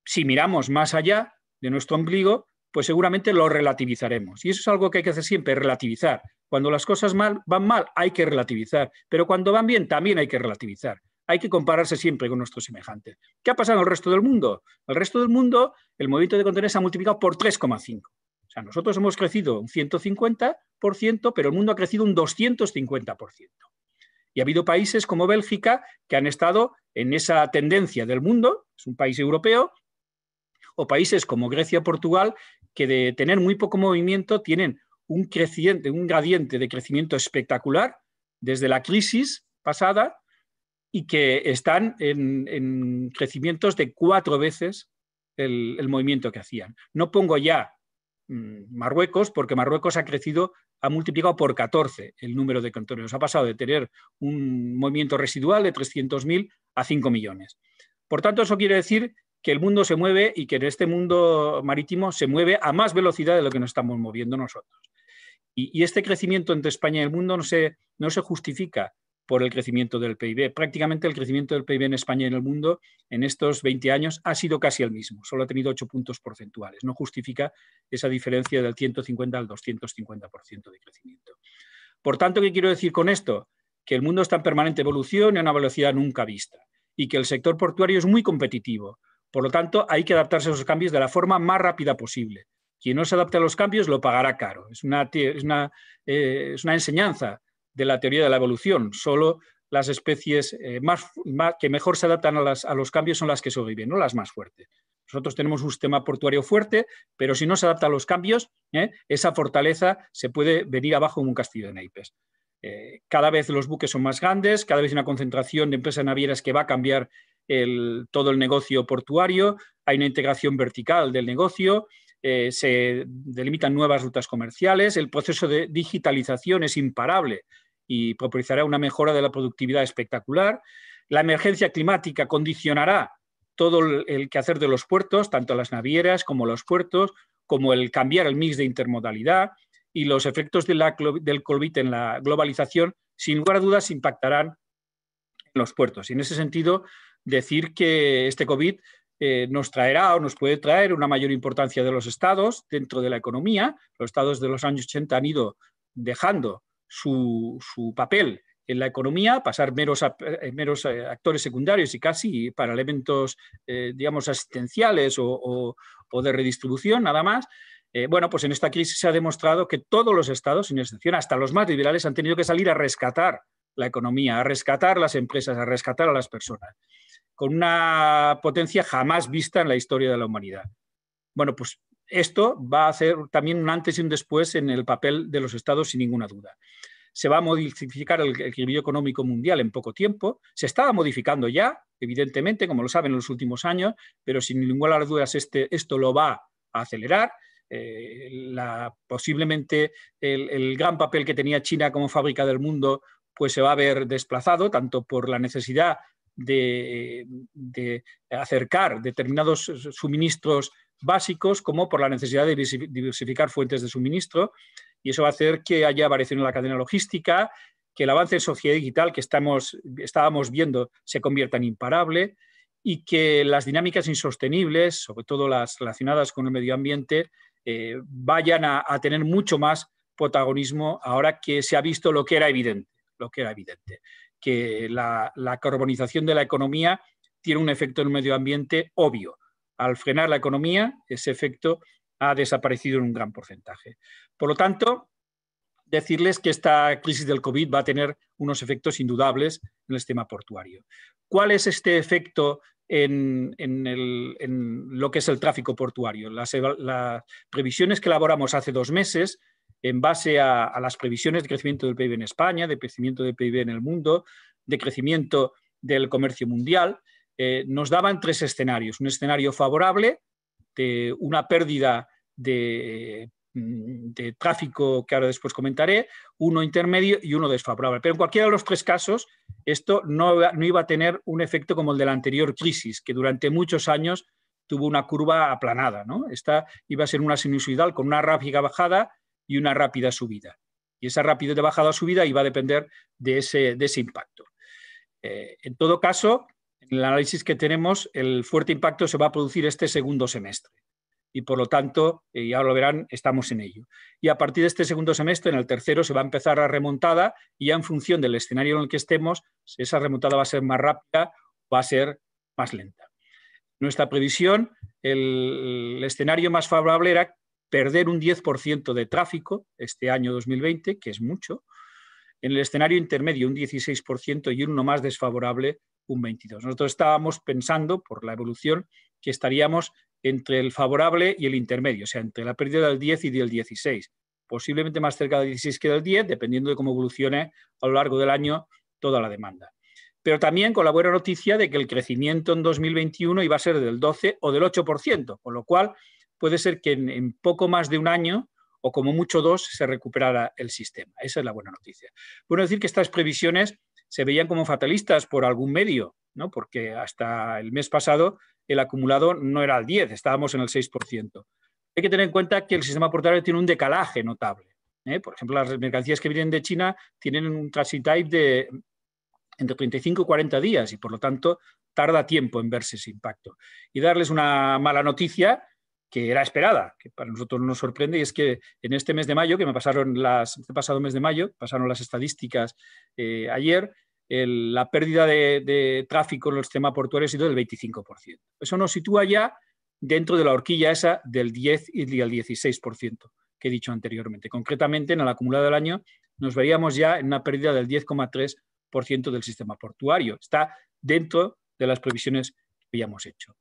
si miramos más allá de nuestro ombligo, pues seguramente lo relativizaremos. Y eso es algo que hay que hacer siempre, relativizar. Cuando las cosas mal, van mal, hay que relativizar. Pero cuando van bien, también hay que relativizar. Hay que compararse siempre con nuestros semejantes. ¿Qué ha pasado en el resto del mundo? El resto del mundo, el movimiento de contenedores se ha multiplicado por 3,5. O sea, nosotros hemos crecido un 150%, pero el mundo ha crecido un 250%. Y ha habido países como Bélgica que han estado en esa tendencia del mundo, es un país europeo, o países como Grecia Portugal, que de tener muy poco movimiento tienen un, creciente, un gradiente de crecimiento espectacular desde la crisis pasada y que están en, crecimientos de cuatro veces el, movimiento que hacían. No pongo ya mm, Marruecos, porque Marruecos ha crecido, ha multiplicado por 14 el número de contenedores. Ha pasado de tener un movimiento residual de 300.000 a 5 millones. Por tanto, eso quiere decir que el mundo se mueve y que en este mundo marítimo se mueve a más velocidad de lo que nos estamos moviendo nosotros. Y, este crecimiento entre España y el mundo no se, no se justifica por el crecimiento del PIB. Prácticamente el crecimiento del PIB en España y en el mundo en estos 20 años ha sido casi el mismo, solo ha tenido 8 puntos porcentuales. No justifica esa diferencia del 150 al 250% de crecimiento. Por tanto, ¿qué quiero decir con esto? Que el mundo está en permanente evolución y a una velocidad nunca vista y que el sector portuario es muy competitivo. Por lo tanto, hay que adaptarse a esos cambios de la forma más rápida posible. Quien no se adapte a los cambios lo pagará caro. Es una, eh, enseñanza de la teoría de la evolución. Solo las especies eh, que mejor se adaptan a, los cambios son las que sobreviven, no las más fuertes. Nosotros tenemos un sistema portuario fuerte, pero si no se adapta a los cambios, ¿eh? esa fortaleza se puede venir abajo como un castillo de naipes. Cada vez los buques son más grandes, cada vez hay una concentración de empresas navieras que va a cambiar todo el negocio portuario, hay una integración vertical del negocio, se delimitan nuevas rutas comerciales, el proceso de digitalización es imparable y propiciará una mejora de la productividad espectacular. La emergencia climática condicionará todo el quehacer de los puertos, tanto las navieras como los puertos, como el cambiar el mix de intermodalidad y los efectos del COVID en la globalización, sin lugar a dudas, impactarán en los puertos. Y en ese sentido, decir que este COVID eh, nos traerá o nos puede traer una mayor importancia de los estados dentro de la economía. Los estados de los años 80 han ido dejando su, papel en la economía, pasar meros, eh, meros eh, actores secundarios y casi para elementos, eh, digamos, asistenciales o, de redistribución, nada más. bueno, pues en esta crisis se ha demostrado que todos los estados, sin excepción, hasta los más liberales, han tenido que salir a rescatar la economía, a rescatar las empresas, a rescatar a las personas, con una potencia jamás vista en la historia de la humanidad. Bueno, pues esto va a hacer también un antes y un después en el papel de los estados, sin ninguna duda. Se va a modificar el equilibrio económico mundial en poco tiempo. Se estaba modificando ya, evidentemente, como lo saben en los últimos años, pero sin ninguna duda este, esto lo va a acelerar. Eh, posiblemente el, gran papel que tenía China como fábrica del mundo pues se va a ver desplazado tanto por la necesidad de, acercar determinados suministros básicos como por la necesidad de diversificar fuentes de suministro y eso va a hacer que haya variación en la cadena logística, que el avance en sociedad digital que estamos, estábamos viendo se convierta en imparable y que las dinámicas insostenibles, sobre todo las relacionadas con el medio ambiente, eh, vayan a, tener mucho más protagonismo ahora que se ha visto lo que era evidente, lo que era evidente, que la, carbonización de la economía tiene un efecto en el medio ambiente obvio al frenar la economía, ese efecto ha desaparecido en un gran porcentaje. Por lo tanto, decirles que esta crisis del COVID va a tener unos efectos indudables en el sistema portuario. ¿Cuál es este efecto en, lo que es el tráfico portuario? Las, previsiones que elaboramos hace dos meses, en base a, las previsiones de crecimiento del PIB en España, de crecimiento del PIB en el mundo, de crecimiento del comercio mundial, eh, nos daban tres escenarios. Un escenario favorable de una pérdida de, mm, tráfico que ahora después comentaré, uno intermedio y uno desfavorable. Pero en cualquiera de los tres casos, esto no, iba a tener un efecto como el de la anterior crisis, que durante muchos años tuvo una curva aplanada. Esta iba a ser una sinusoidal con una rápida bajada y una rápida subida. Y esa rápida bajada o subida iba a depender de ese, impacto. Eh, en todo caso, en el análisis que tenemos, el fuerte impacto se va a producir este segundo semestre. Y por lo tanto, y ya lo verán, estamos en ello. Y a partir de este segundo semestre, en el tercero, se va a empezar la remontada y ya en función del escenario en el que estemos, esa remontada va a ser más rápida va a ser más lenta. Nuestra previsión, el, escenario más favorable era perder un 10% de tráfico este año 2020, que es mucho. En el escenario intermedio, un 16% y uno más desfavorable, un 22. Nosotros estábamos pensando, por la evolución, que estaríamos entre el favorable y el intermedio, o sea, entre la pérdida del 10 y del 16, posiblemente más cerca del 16 que del 10, dependiendo de cómo evolucione a lo largo del año toda la demanda. pero también con la buena noticia de que el crecimiento en 2021 iba a ser del 12 o del 8%, con lo cual puede ser que en, poco más de un año o como mucho dos se recuperara el sistema. Esa es la buena noticia. Bueno decir que estas previsiones se veían como fatalistas por algún medio, ¿no? porque hasta el mes pasado el acumulado no era al 10, estábamos en el 6%. Hay que tener en cuenta que el sistema portuario tiene un decalaje notable. ¿eh? Por ejemplo, las mercancías que vienen de China tienen un transit de entre 35 y 40 días y por lo tanto tarda tiempo en verse ese impacto. Y darles una mala noticia que era esperada, que para nosotros nos sorprende, y es que en este mes de mayo, que me pasaron las, este pasado mes de mayo, pasaron las estadísticas eh, ayer, la pérdida de, tráfico en el sistema portuario ha sido del 25%. Eso nos sitúa ya dentro de la horquilla esa del 10 y el 16% que he dicho anteriormente. Concretamente, en el acumulado del año nos veríamos ya en una pérdida del 10,3% del sistema portuario. Está dentro de las previsiones que habíamos hecho.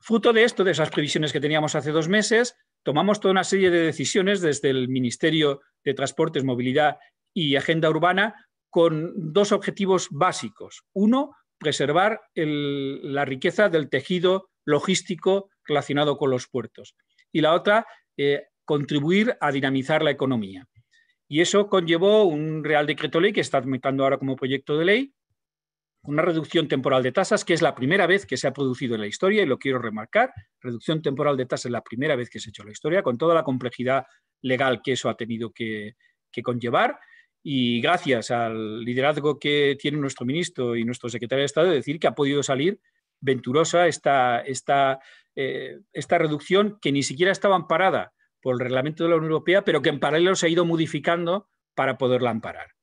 Fruto de esto, de esas previsiones que teníamos hace dos meses, tomamos toda una serie de decisiones desde el Ministerio de Transportes, Movilidad y Agenda Urbana con dos objetivos básicos. Uno, preservar la riqueza del tejido logístico relacionado con los puertos. Y la otra, eh, contribuir a dinamizar la economía. Y eso conllevó un Real Decreto Ley que está tramitando ahora como proyecto de ley, una reducción temporal de tasas, que es la primera vez que se ha producido en la historia, y lo quiero remarcar, reducción temporal de tasas es la primera vez que se ha hecho en la historia, con toda la complejidad legal que eso ha tenido que, conllevar, y gracias al liderazgo que tiene nuestro ministro y nuestro secretario de Estado, decir que ha podido salir venturosa esta, esta, eh, esta reducción que ni siquiera estaba amparada por el reglamento de la Unión Europea, pero que en paralelo se ha ido modificando para poderla amparar.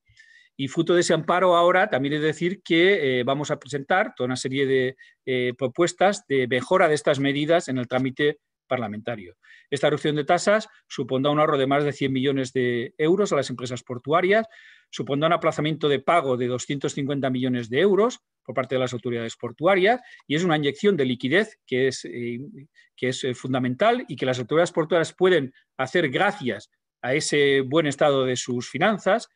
Y fruto de ese amparo ahora también es decir que eh, vamos a presentar toda una serie de eh, propuestas de mejora de estas medidas en el trámite parlamentario. Esta reducción de tasas supondrá un ahorro de más de 100 millones de euros a las empresas portuarias, supondrá un aplazamiento de pago de 250 millones de euros por parte de las autoridades portuarias y es una inyección de liquidez que es, eh, que es fundamental y que las autoridades portuarias pueden hacer gracias a ese buen estado de sus finanzas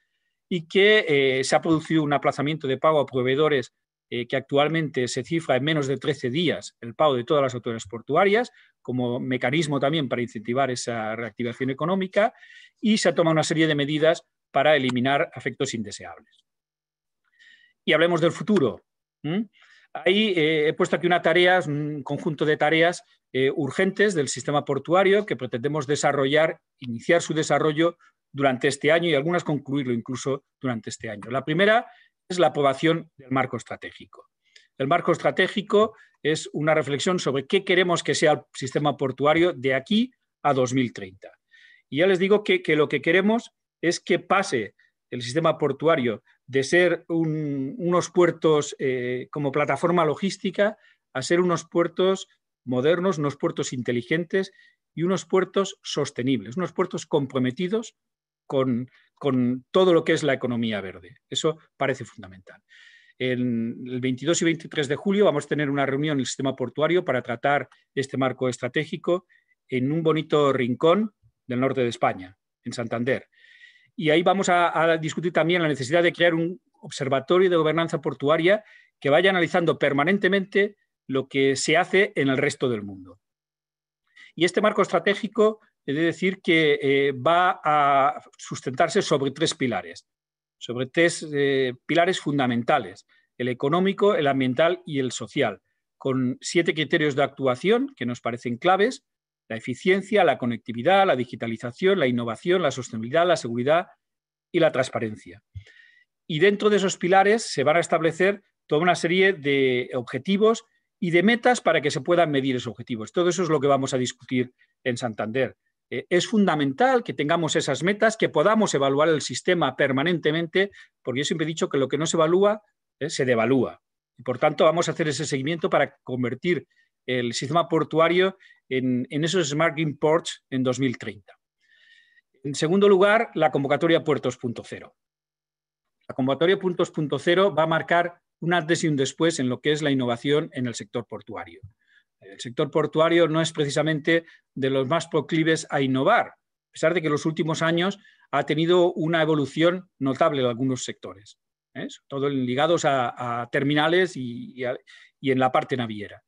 y que eh, se ha producido un aplazamiento de pago a proveedores eh, que actualmente se cifra en menos de 13 días el pago de todas las autoridades portuarias, como mecanismo también para incentivar esa reactivación económica, y se ha tomado una serie de medidas para eliminar efectos indeseables. Y hablemos del futuro. Ahí eh, he puesto aquí una tarea, un conjunto de tareas urgentes del sistema portuario que pretendemos desarrollar, iniciar su desarrollo durante este año y algunas concluirlo incluso durante este año. La primera es la aprobación del marco estratégico. El marco estratégico es una reflexión sobre qué queremos que sea el sistema portuario de aquí a 2030. Y ya les digo que, lo que queremos es que pase el sistema portuario de ser unos puertos eh, como plataforma logística a ser unos puertos modernos, unos puertos inteligentes y unos puertos sostenibles, unos puertos comprometidos con, todo lo que es la economía verde. Eso parece fundamental. el 22 y 23 de julio vamos a tener una reunión en el sistema portuario para tratar este marco estratégico en un bonito rincón del norte de España, en Santander. Y ahí vamos a, discutir también la necesidad de crear un observatorio de gobernanza portuaria que vaya analizando permanentemente lo que se hace en el resto del mundo. Y este marco estratégico de decir que eh, va a sustentarse sobre tres pilares, sobre tres eh, pilares fundamentales, el económico, el ambiental y el social, con siete criterios de actuación que nos parecen claves, la eficiencia, la conectividad, la digitalización, la innovación, la sostenibilidad, la seguridad y la transparencia. Y dentro de esos pilares se van a establecer toda una serie de objetivos y de metas para que se puedan medir esos objetivos. Todo eso es lo que vamos a discutir en Santander. Eh, es fundamental que tengamos esas metas, que podamos evaluar el sistema permanentemente, porque yo siempre he dicho que lo que no se evalúa eh, se devalúa. Y por tanto, vamos a hacer ese seguimiento para convertir el sistema portuario en, esos Smart Imports en 2030. En segundo lugar, la convocatoria Puertos.0. La convocatoria Puertos.0 va a marcar un antes y un después en lo que es la innovación en el sector portuario. El sector portuario no es precisamente de los más proclives a innovar, a pesar de que en los últimos años ha tenido una evolución notable en algunos sectores. ¿eh? todo ligados a, terminales y, en la parte naviera.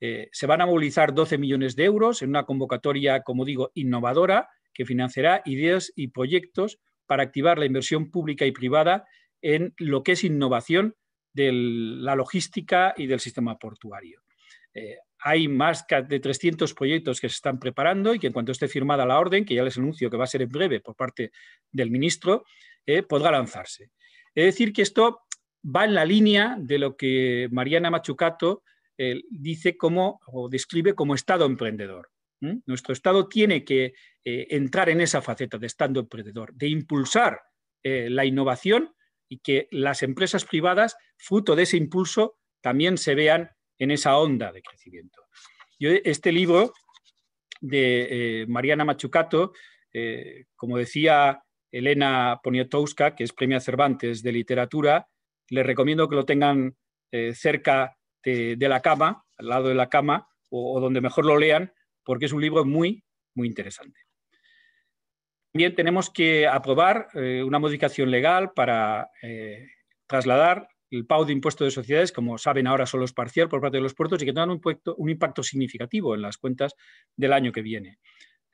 Eh, se van a movilizar 12 millones de euros en una convocatoria, como digo, innovadora, que financiará ideas y proyectos para activar la inversión pública y privada en lo que es innovación de la logística y del sistema portuario. Eh, hay más de 300 proyectos que se están preparando y que en cuanto esté firmada la orden, que ya les anuncio que va a ser en breve por parte del ministro, eh, podrá lanzarse. Es decir, que esto va en la línea de lo que Mariana Machucato eh, dice como o describe como Estado emprendedor. Nuestro Estado tiene que entrar en esa faceta de Estado emprendedor, de impulsar la innovación y que las empresas privadas, fruto de ese impulso, también se vean en esa onda de crecimiento. Yo, este libro de eh, Mariana Machucato, eh, como decía Elena Poniatowska, que es Premia Cervantes de Literatura, les recomiendo que lo tengan eh, cerca de, la cama, al lado de la cama, o, donde mejor lo lean, porque es un libro muy, muy interesante. También tenemos que aprobar una modificación legal para trasladar el pago de impuestos de sociedades, como saben ahora, solo es parcial por parte de los puertos y que tengan un impacto, significativo en las cuentas del año que viene.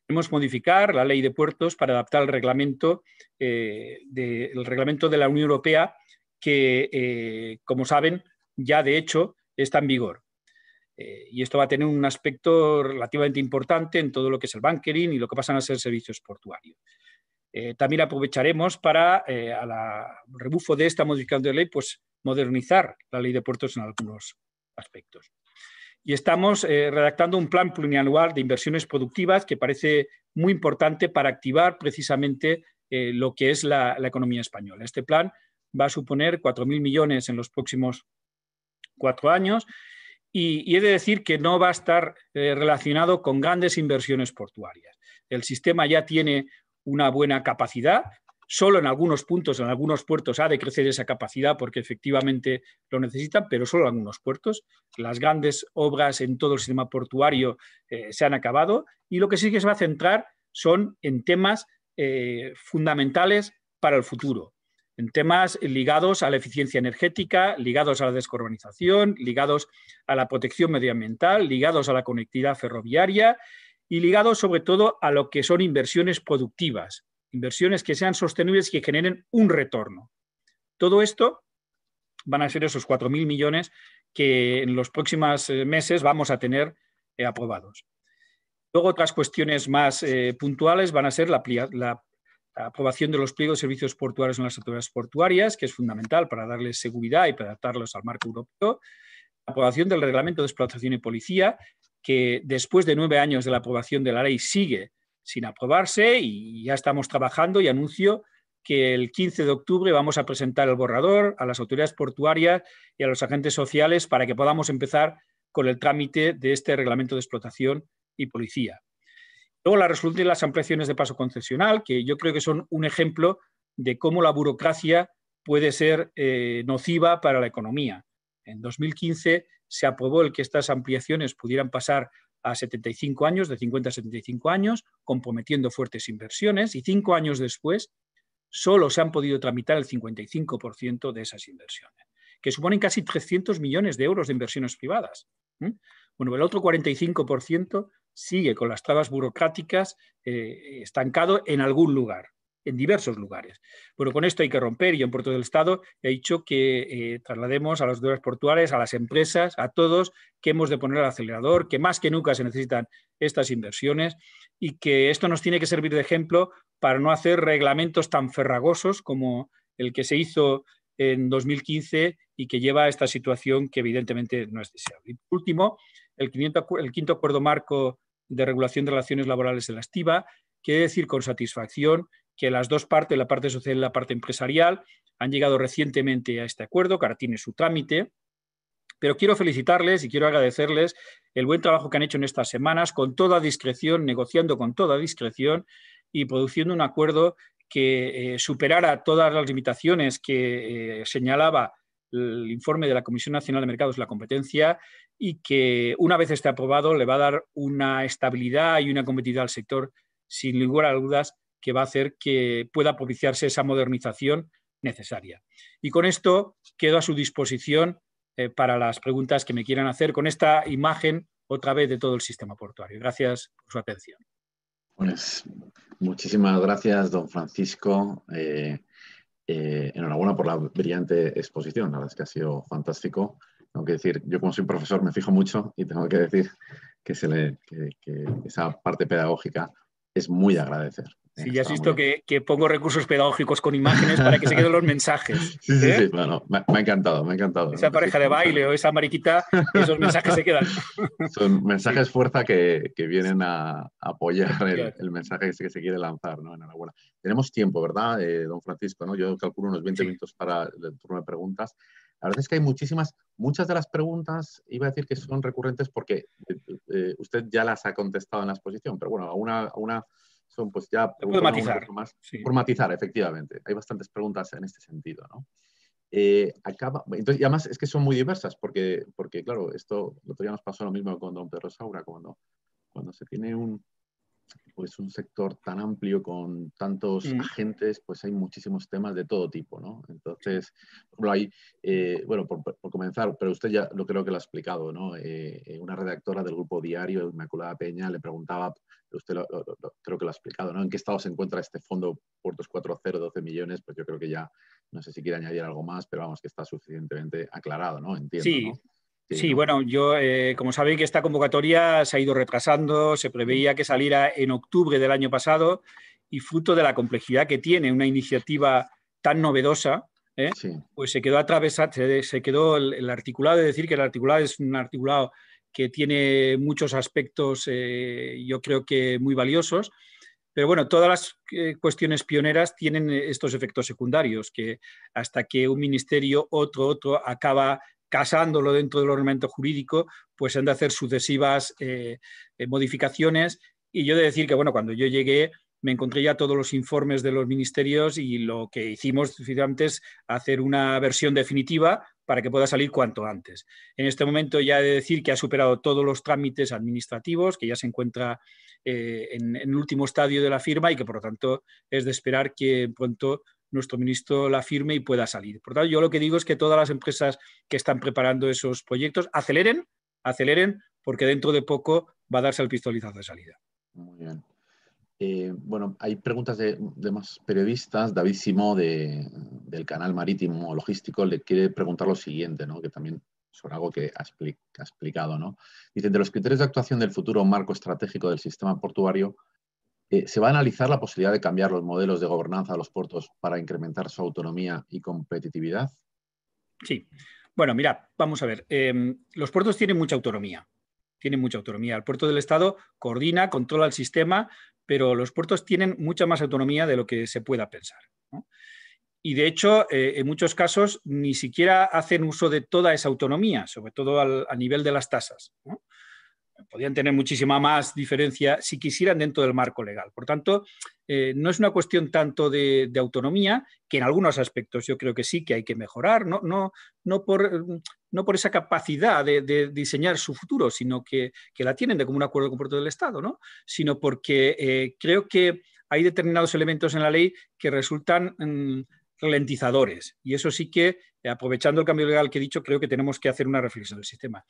Debemos modificar la ley de puertos para adaptar el reglamento, eh, de, reglamento de la Unión Europea que, eh, como saben, ya de hecho está en vigor. Eh, y esto va a tener un aspecto relativamente importante en todo lo que es el bunkering y lo que pasan a ser servicios portuarios. también aprovecharemos para, al rebufo de esta modificación de ley, pues modernizar la ley de puertos en algunos aspectos. Y estamos eh, redactando un plan plurianual de inversiones productivas que parece muy importante para activar precisamente eh, lo que es la, economía española. Este plan va a suponer 4.000 millones en los próximos cuatro años y, he de decir que no va a estar eh, relacionado con grandes inversiones portuarias. El sistema ya tiene una buena capacidad, Solo en algunos puntos, en algunos puertos ha de crecer esa capacidad porque efectivamente lo necesitan, pero solo en algunos puertos. Las grandes obras en todo el sistema portuario eh, se han acabado y lo que sí que se va a centrar son en temas eh, fundamentales para el futuro, en temas ligados a la eficiencia energética, ligados a la descarbonización, ligados a la protección medioambiental, ligados a la conectividad ferroviaria y ligados sobre todo a lo que son inversiones productivas, inversiones que sean sostenibles y que generen un retorno. Todo esto van a ser esos 4.000 millones que en los próximos eh, meses vamos a tener eh, aprobados. Luego otras cuestiones más eh, puntuales van a ser la, aprobación de los pliegos de servicios portuarios en las autoridades portuarias, que es fundamental para darles seguridad y para adaptarlos al marco europeo. La aprobación del reglamento de explotación y policía, que después de nueve años de la aprobación de la ley sigue sin aprobarse y ya estamos trabajando y anuncio que el 15 de octubre vamos a presentar el borrador a las autoridades portuarias y a los agentes sociales para que podamos empezar con el trámite de este reglamento de explotación y policía. Luego la resolución de las ampliaciones de paso concesional, que yo creo que son un ejemplo de cómo la burocracia puede ser eh, nociva para la economía. En 2015 se aprobó el que estas ampliaciones pudieran pasar a 75 años, de 50 a 75 años, comprometiendo fuertes inversiones y cinco años después solo se han podido tramitar el 55% de esas inversiones, que suponen casi 300 millones de euros de inversiones privadas. Bueno, el otro 45% sigue con las trabas burocráticas eh, estancado en algún lugar en diversos lugares. Bueno, con esto hay que romper. Yo en Puerto del Estado he dicho que eh, traslademos a las autoridades portuarias, a las empresas, a todos, que hemos de poner el acelerador, que más que nunca se necesitan estas inversiones y que esto nos tiene que servir de ejemplo para no hacer reglamentos tan ferragosos como el que se hizo en 2015 y que lleva a esta situación que evidentemente no es deseable. Y por último, el, quinto acuerdo marco de regulación de relaciones laborales de la estiva, quiere decir con satisfacción que las dos partes, la parte social y la parte empresarial, han llegado recientemente a este acuerdo, que ahora tiene su trámite. Pero quiero felicitarles y quiero agradecerles el buen trabajo que han hecho en estas semanas, con toda discreción, negociando con toda discreción y produciendo un acuerdo que eh, superara todas las limitaciones que eh, señalaba el informe de la Comisión Nacional de Mercados de la Competencia y que una vez esté aprobado le va a dar una estabilidad y una competitividad al sector sin lugar a dudas que va a hacer que pueda propiciarse esa modernización necesaria. Y con esto quedo a su disposición eh, para las preguntas que me quieran hacer con esta imagen otra vez de todo el sistema portuario. Gracias por su atención. Pues muchísimas gracias, don Francisco. Eh, eh, enhorabuena por la brillante exposición, la verdad es que ha sido fantástico. Tengo que decir, yo como soy profesor me fijo mucho y tengo que decir que, se le, que esa parte pedagógica es muy de agradecer. Sí, ya has visto que, pongo recursos pedagógicos con imágenes para que se queden los mensajes. Sí, sí, ¿eh? sí, bueno, me, ha encantado, me ha encantado. Esa pareja de baile o esa mariquita, esos mensajes se quedan. Son mensajes fuerza que, vienen a, apoyar el, mensaje que se, quiere lanzar, ¿no? Enhorabuena. Tenemos tiempo, ¿verdad, eh, don Francisco? ¿no? Yo calculo unos 20 minutos para el turno de preguntas. La verdad es que hay muchísimas, muchas de las preguntas, iba a decir que son recurrentes porque eh, usted ya las ha contestado en la exposición, pero bueno, a una, una son pues ya por matizar. Más, Por matizar, efectivamente. Hay bastantes preguntas en este sentido, ¿no? Eh, acaba, entonces, y además es que son muy diversas, porque, porque claro, esto, el otro día nos pasó lo mismo con don Pedro Saura, cuando, cuando se tiene un, pues un sector tan amplio con tantos mm. agentes, pues hay muchísimos temas de todo tipo, ¿no? Entonces, por hay, eh, bueno, por, comenzar, pero usted ya lo creo que lo ha explicado, ¿no? Eh, eh, una redactora del grupo diario, Inmaculada Peña, le preguntaba, usted creo que lo ha explicado, ¿no? ¿En qué estado se encuentra este fondo Puertos 4.0, 12 millones? Pues yo creo que ya, no sé si quiere añadir algo más, pero vamos, que está suficientemente aclarado, ¿no? Entiendo, sí. Sí, bueno, yo, eh, como sabéis que esta convocatoria se ha ido retrasando, se preveía que saliera en octubre del año pasado y fruto de la complejidad que tiene una iniciativa tan novedosa, ¿eh? pues se quedó atravesado, se, quedó el, articulado, de decir que el articulado es un articulado que tiene muchos aspectos, eh, yo creo que muy valiosos, pero bueno, todas las cuestiones pioneras tienen estos efectos secundarios, que hasta que un ministerio, otro, otro, acaba casándolo dentro del ordenamiento jurídico, pues han de hacer sucesivas eh, eh, modificaciones. Y yo he de decir que, bueno, cuando yo llegué, me encontré ya todos los informes de los ministerios y lo que hicimos es hacer una versión definitiva para que pueda salir cuanto antes. En este momento ya he de decir que ha superado todos los trámites administrativos, que ya se encuentra eh, en, en, el último estadio de la firma y que por lo tanto es de esperar que pronto nuestro ministro la firme y pueda salir. Por tanto, yo lo que digo es que todas las empresas que están preparando esos proyectos aceleren, aceleren, porque dentro de poco va a darse el pistolizazo de salida. Muy bien. Eh, bueno, hay preguntas de, más periodistas. David Simó del canal Marítimo Logístico le quiere preguntar lo siguiente, ¿no? que también sobre algo que ha, explicado. ¿no? Dicen, de los criterios de actuación del futuro marco estratégico del sistema portuario, eh, ¿Se va a analizar la posibilidad de cambiar los modelos de gobernanza de los puertos para incrementar su autonomía y competitividad? Sí. Bueno, mira, vamos a ver. Em, los puertos tienen mucha autonomía. Tienen mucha autonomía. El puerto del Estado coordina, controla el sistema, pero los puertos tienen mucha más autonomía de lo que se pueda pensar. Y de hecho, eh, en muchos casos ni siquiera hacen uso de toda esa autonomía, sobre todo a nivel de las tasas podrían tener muchísima más diferencia si quisieran dentro del marco legal. Por tanto, eh, no es una cuestión tanto de, autonomía, que en algunos aspectos yo creo que sí que hay que mejorar, no, no, no, por, no por esa capacidad de, diseñar su futuro, sino que, la tienen de común acuerdo con Puerto del Estado, ¿no? sino porque eh, creo que hay determinados elementos en la ley que resultan mm, ralentizadores. Y eso sí que, aprovechando el cambio legal que he dicho, creo que tenemos que hacer una reflexión del sistema.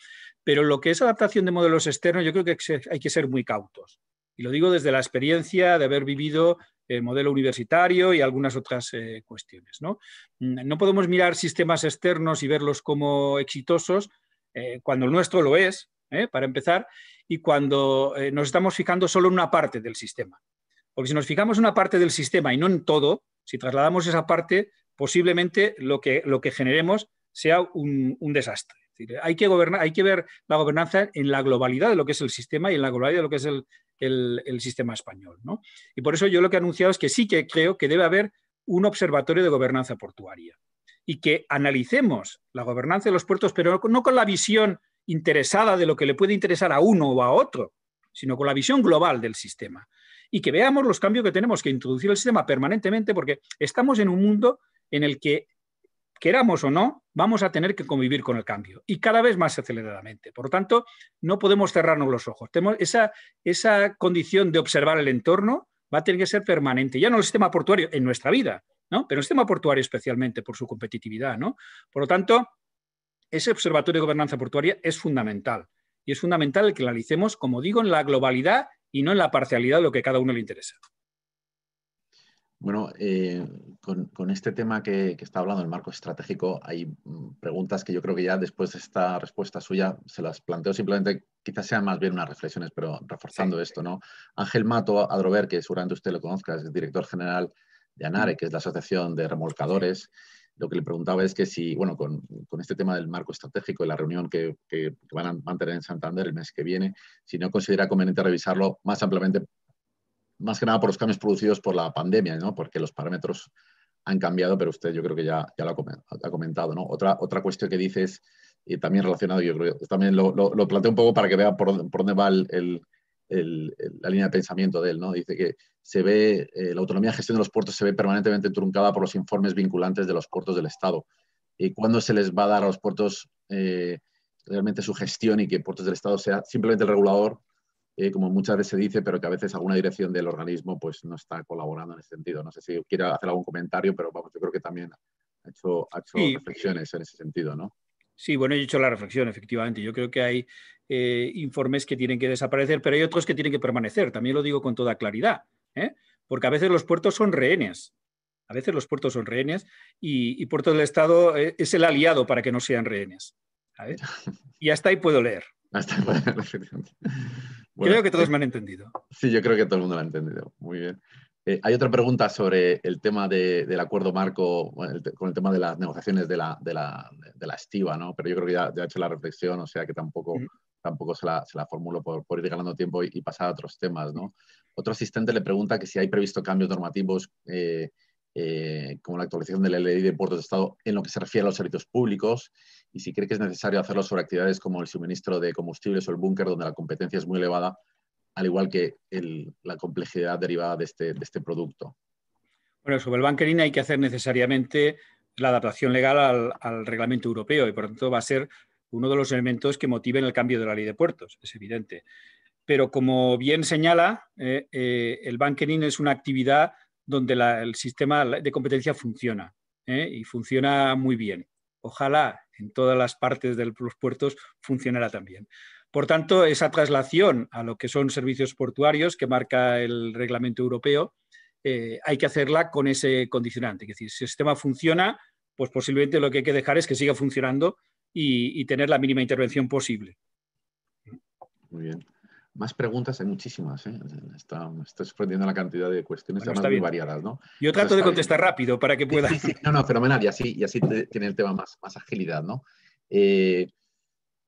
Pero lo que es adaptación de modelos externos, yo creo que hay que ser muy cautos. Y lo digo desde la experiencia de haber vivido el modelo universitario y algunas otras eh, cuestiones. ¿no? Mm, no podemos mirar sistemas externos y verlos como exitosos eh, cuando el nuestro lo es, ¿eh? para empezar, y cuando nos estamos fijando solo en una parte del sistema. Porque si nos fijamos en una parte del sistema y no en todo, si trasladamos esa parte, posiblemente lo que, lo que generemos sea un, desastre. hay, que gobernar, hay que ver la gobernanza en la globalidad de lo que es el sistema y en la globalidad de lo que es el, sistema español. Y por eso yo lo que he anunciado es que sí que creo que debe haber un observatorio de gobernanza portuaria y que analicemos la gobernanza de los puertos, pero no con la visión interesada de lo que le puede interesar a uno o a otro, sino con la visión global del sistema y que veamos los cambios que tenemos que introducir el sistema permanentemente porque estamos en un mundo en el que, queramos o no, vamos a tener que convivir con el cambio y cada vez más aceleradamente. Por lo tanto, no podemos cerrarnos los ojos. Tenemos esa, esa condición de observar el entorno va a tener que ser permanente, ya no el sistema portuario, en nuestra vida, ¿no? pero el sistema portuario especialmente por su competitividad. ¿no? Por lo tanto, ese observatorio de gobernanza portuaria es fundamental. Y es fundamental que lo analicemos, como digo, en la globalidad y no en la parcialidad de lo que cada uno le interesa. Bueno, eh, con, este tema que, está hablando, el marco estratégico, hay mm, preguntas que yo creo que ya después de esta respuesta suya se las planteo simplemente, quizás sean más bien unas reflexiones, pero reforzando esto, ¿no? Ángel Mato Adrover, que seguramente usted lo conozca, es director general de ANARE, que es la Asociación de Remolcadores, lo que le preguntaba es que si, bueno, con, este tema del marco estratégico y la reunión que, van a mantener en Santander el mes que viene, si no considera conveniente revisarlo más ampliamente, más que nada por los cambios producidos por la pandemia, ¿no? porque los parámetros han cambiado, pero usted yo creo que ya, ya lo ha comentado. ¿no? Otra, otra cuestión que dices, y también relacionado, yo creo, también lo, lo, planteo un poco para que vea por, dónde va el, la línea de pensamiento de él. ¿no? Dice que se ve, eh, la autonomía de gestión de los puertos se ve permanentemente truncada por los informes vinculantes de los puertos del Estado. ¿Y cuándo se les va a dar a los puertos eh, realmente su gestión y que puertos del Estado sea simplemente el regulador, eh, como muchas veces se dice, pero que a veces alguna dirección del organismo pues, no está colaborando en ese sentido? No sé si quiere hacer algún comentario, pero vamos, yo creo que también ha hecho, ha hecho reflexiones en ese sentido, ¿no? Sí, bueno, he hecho la reflexión, efectivamente. Yo creo que hay informes que tienen que desaparecer, pero hay otros que tienen que permanecer. También lo digo con toda claridad. ¿eh? porque a veces los puertos son rehenes. A veces los puertos son rehenes y, Puertos del Estado eh, es el aliado para que no sean rehenes. Y hasta ahí puedo leer. creo que todos me han entendido. Sí, yo creo que todo el mundo lo ha entendido. Muy bien. Eh, hay otra pregunta sobre el tema del acuerdo marco, con el tema de las negociaciones de la, de la, estiva, ¿no? pero yo creo que ya, ya, he hecho la reflexión, o sea que tampoco, tampoco se la, se la formulo por, por, ir ganando tiempo y, pasar a otros temas. ¿no? Otro asistente le pregunta que si hay previsto cambios normativos eh, eh, como la actualización de la ley de puertos de Estado en lo que se refiere a los servicios públicos y si cree que es necesario hacerlo sobre actividades como el suministro de combustibles o el búnker, donde la competencia es muy elevada, al igual que la complejidad derivada de este, de este producto. Bueno, sobre el bunkering hay que hacer necesariamente la adaptación legal al, al, reglamento europeo y por lo tanto va a ser uno de los elementos que motiven el cambio de la ley de puertos, es evidente. Pero como bien señala, eh, eh, el bunkering es una actividad donde el sistema de competencia funciona eh, y funciona muy bien. Ojalá en todas las partes de los puertos funcionara también. Por tanto, esa traslación a lo que son servicios portuarios que marca el reglamento europeo, hay que hacerla con ese condicionante. Es decir, si el sistema funciona, pues posiblemente lo que hay que dejar es que siga funcionando y, tener la mínima intervención posible. Muy bien. Más preguntas, hay muchísimas. ¿eh? Está, estoy sorprendiendo la cantidad de cuestiones muy variadas. ¿no? Yo trato de contestar rápido para que pueda. No, no, fenomenal. Y así, y así tiene el tema más, más agilidad. ¿no? Eh,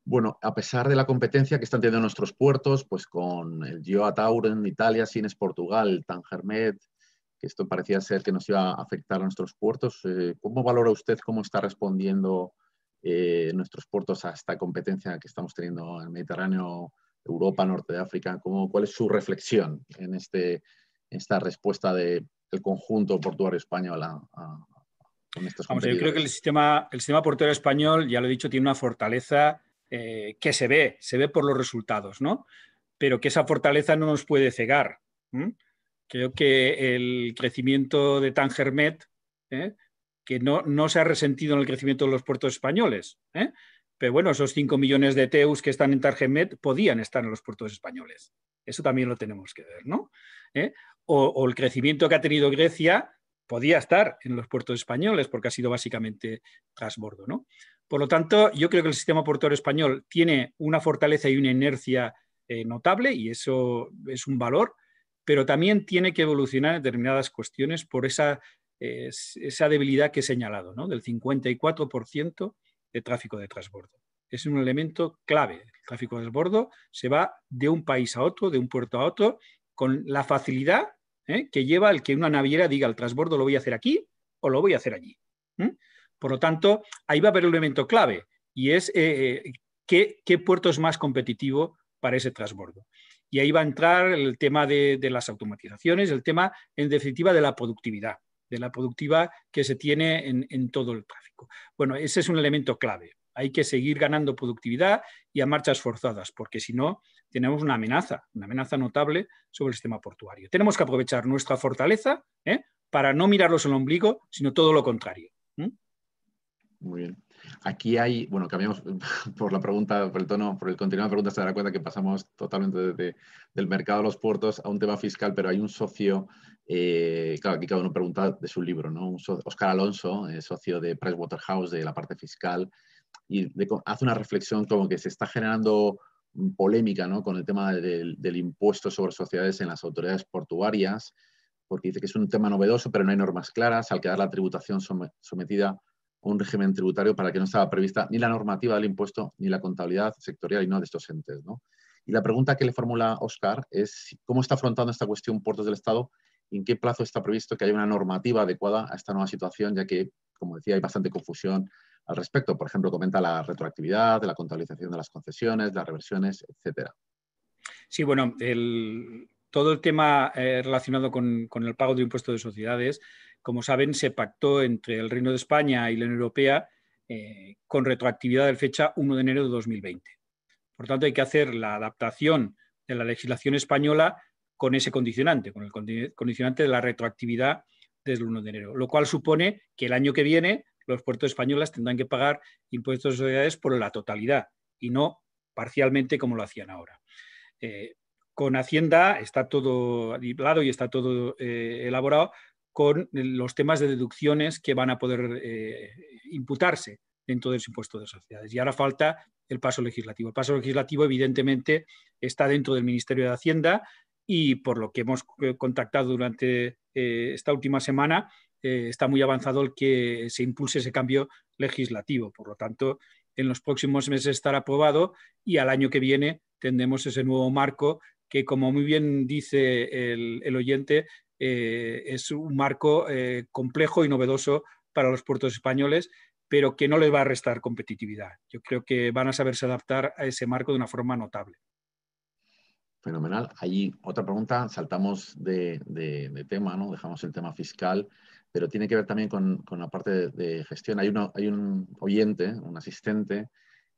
bueno, a pesar de la competencia que están teniendo nuestros puertos, pues con el Gio en Italia, Sines Portugal, Tangermet, que esto parecía ser que nos iba a afectar a nuestros puertos, eh, ¿cómo valora usted cómo está respondiendo eh, nuestros puertos a esta competencia que estamos teniendo en el Mediterráneo, Europa, Norte de África? ¿Cómo, ¿Cuál es su reflexión en este, esta respuesta del conjunto portuario español a, estos Vamos, Yo creo que el sistema, el sistema portuario español, ya lo he dicho, tiene una fortaleza eh, que se ve, se ve por los resultados, ¿no? Pero que esa fortaleza no nos puede cegar. Creo que el crecimiento de Tangermet ¿eh? No, no, se ha resentido en el crecimiento de los puertos españoles. ¿eh? Pero bueno, esos 5 millones de TEUs que están en Targemet podían estar en los puertos españoles. Eso también lo tenemos que ver, ¿no? ¿Eh? O, el crecimiento que ha tenido Grecia podía estar en los puertos españoles porque ha sido básicamente transbordo, ¿no? Por lo tanto, yo creo que el sistema portuario español tiene una fortaleza y una inercia eh, notable y eso es un valor, pero también tiene que evolucionar en determinadas cuestiones por esa esa debilidad que he señalado, ¿no? del 54% de tráfico de transbordo. Es un elemento clave. El tráfico de transbordo se va de un país a otro, de un puerto a otro, con la facilidad ¿eh? que lleva el que una naviera diga el transbordo lo voy a hacer aquí o lo voy a hacer allí. Por lo tanto, ahí va a haber un elemento clave y es eh, eh, ¿qué, puerto es más competitivo para ese transbordo. Y ahí va a entrar el tema de, de las automatizaciones, el tema, en definitiva, de la productividad de la productiva que se tiene en, todo el tráfico. Bueno, ese es un elemento clave. Hay que seguir ganando productividad y a marchas forzadas, porque si no, tenemos una amenaza, una amenaza notable sobre el sistema portuario. Tenemos que aprovechar nuestra fortaleza, ¿eh? para no mirarlos el ombligo, sino todo lo contrario. Muy bien. Aquí hay, bueno, cambiamos por la pregunta, por el tono, por el continuo de preguntas, se dará cuenta que pasamos totalmente del mercado a los puertos a un tema fiscal, pero hay un socio, eh, claro, aquí cada uno pregunta de su libro, ¿no? Oscar Alonso, eh, socio de Pricewaterhouse de la parte fiscal, y hace una reflexión como que se está generando polémica ¿no? con el tema del, del impuesto sobre sociedades en las autoridades portuarias, porque dice que es un tema novedoso, pero no hay normas claras, al quedar la tributación sometida un régimen tributario para que no estaba prevista ni la normativa del impuesto ni la contabilidad sectorial y no de estos entes. ¿no? Y la pregunta que le formula Oscar es cómo está afrontando esta cuestión Puertos del Estado en qué plazo está previsto que haya una normativa adecuada a esta nueva situación, ya que, como decía, hay bastante confusión al respecto. Por ejemplo, comenta la retroactividad, la contabilización de las concesiones, las reversiones, etcétera. Sí, bueno, todo el tema eh, relacionado con, con, el pago de impuestos de sociedades como saben, se pactó entre el Reino de España y la Unión Europea eh, con retroactividad de fecha 1 de enero de 2020. Por tanto, hay que hacer la adaptación de la legislación española con ese condicionante, con el condicionante de la retroactividad desde el 1 de enero, lo cual supone que el año que viene los puertos españoles tendrán que pagar impuestos de sociedades por la totalidad y no parcialmente como lo hacían ahora. Eh, con Hacienda está todo hablado y está todo eh, elaborado con los temas de deducciones que van a poder eh, imputarse dentro del impuesto de sociedades. Y ahora falta el paso legislativo. El paso legislativo, evidentemente, está dentro del Ministerio de Hacienda y por lo que hemos eh, contactado durante eh, esta última semana, está muy avanzado el que se impulse ese cambio legislativo. Por lo tanto, en los próximos meses estará aprobado y al año que viene tendremos ese nuevo marco que, como muy bien dice el oyente, eh, es un marco eh, complejo y novedoso para los puertos españoles, pero que no les va a restar competitividad. Yo creo que van a saberse adaptar a ese marco de una forma notable. Fenomenal. Ahí otra pregunta, saltamos de, tema, ¿no? dejamos el tema fiscal, pero tiene que ver también con, la parte de, gestión. Hay, un oyente, un asistente,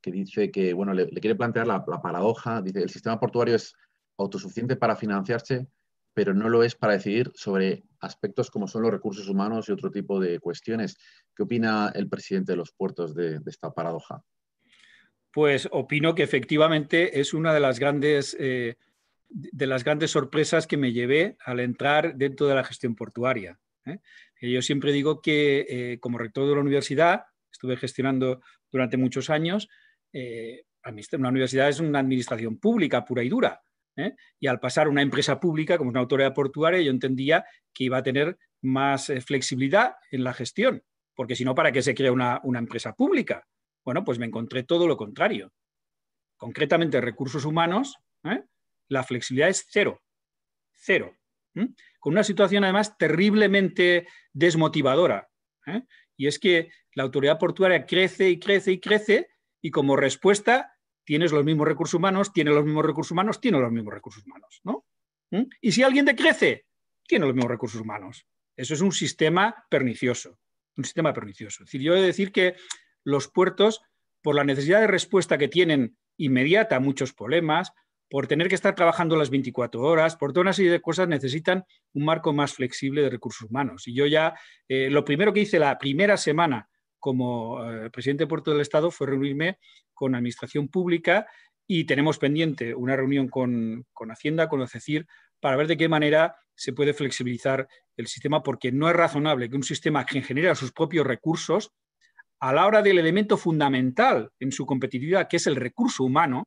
que dice que bueno, le, quiere plantear la, la, paradoja, dice, el sistema portuario es autosuficiente para financiarse, pero no lo es para decidir sobre aspectos como son los recursos humanos y otro tipo de cuestiones. ¿Qué opina el presidente de los puertos de, esta paradoja? Pues opino que efectivamente es una de las grandes eh, de las grandes sorpresas que me llevé al entrar dentro de la gestión portuaria. ¿eh? Yo siempre digo que eh, como rector de la universidad, estuve gestionando durante muchos años, una universidad es una administración pública pura y dura. ¿eh? Y al pasar una empresa pública, como una autoridad portuaria, yo entendía que iba a tener más eh, flexibilidad en la gestión, porque si no, ¿para qué se crea una, empresa pública? Bueno, pues me encontré todo lo contrario. Concretamente, recursos humanos, ¿eh? La flexibilidad es cero, cero. Con una situación además terriblemente desmotivadora. Y es que la autoridad portuaria crece y crece y crece y como respuesta tienes los mismos recursos humanos, tiene los mismos recursos humanos, tiene los mismos recursos humanos, ¿no? Y si alguien decrece, tiene los mismos recursos humanos. Eso es un sistema pernicioso, un sistema pernicioso. Es decir, yo he de decir que los puertos, por la necesidad de respuesta que tienen inmediata a muchos problemas, por tener que estar trabajando las 24 horas, por toda una serie de cosas, necesitan un marco más flexible de recursos humanos. Y yo ya, eh, lo primero que hice la primera semana como eh, presidente de Puerto del Estado fue reunirme con Administración Pública y tenemos pendiente una reunión con, Hacienda, con CECIR, para ver de qué manera se puede flexibilizar el sistema, porque no es razonable que un sistema que genera sus propios recursos, a la hora del elemento fundamental en su competitividad, que es el recurso humano,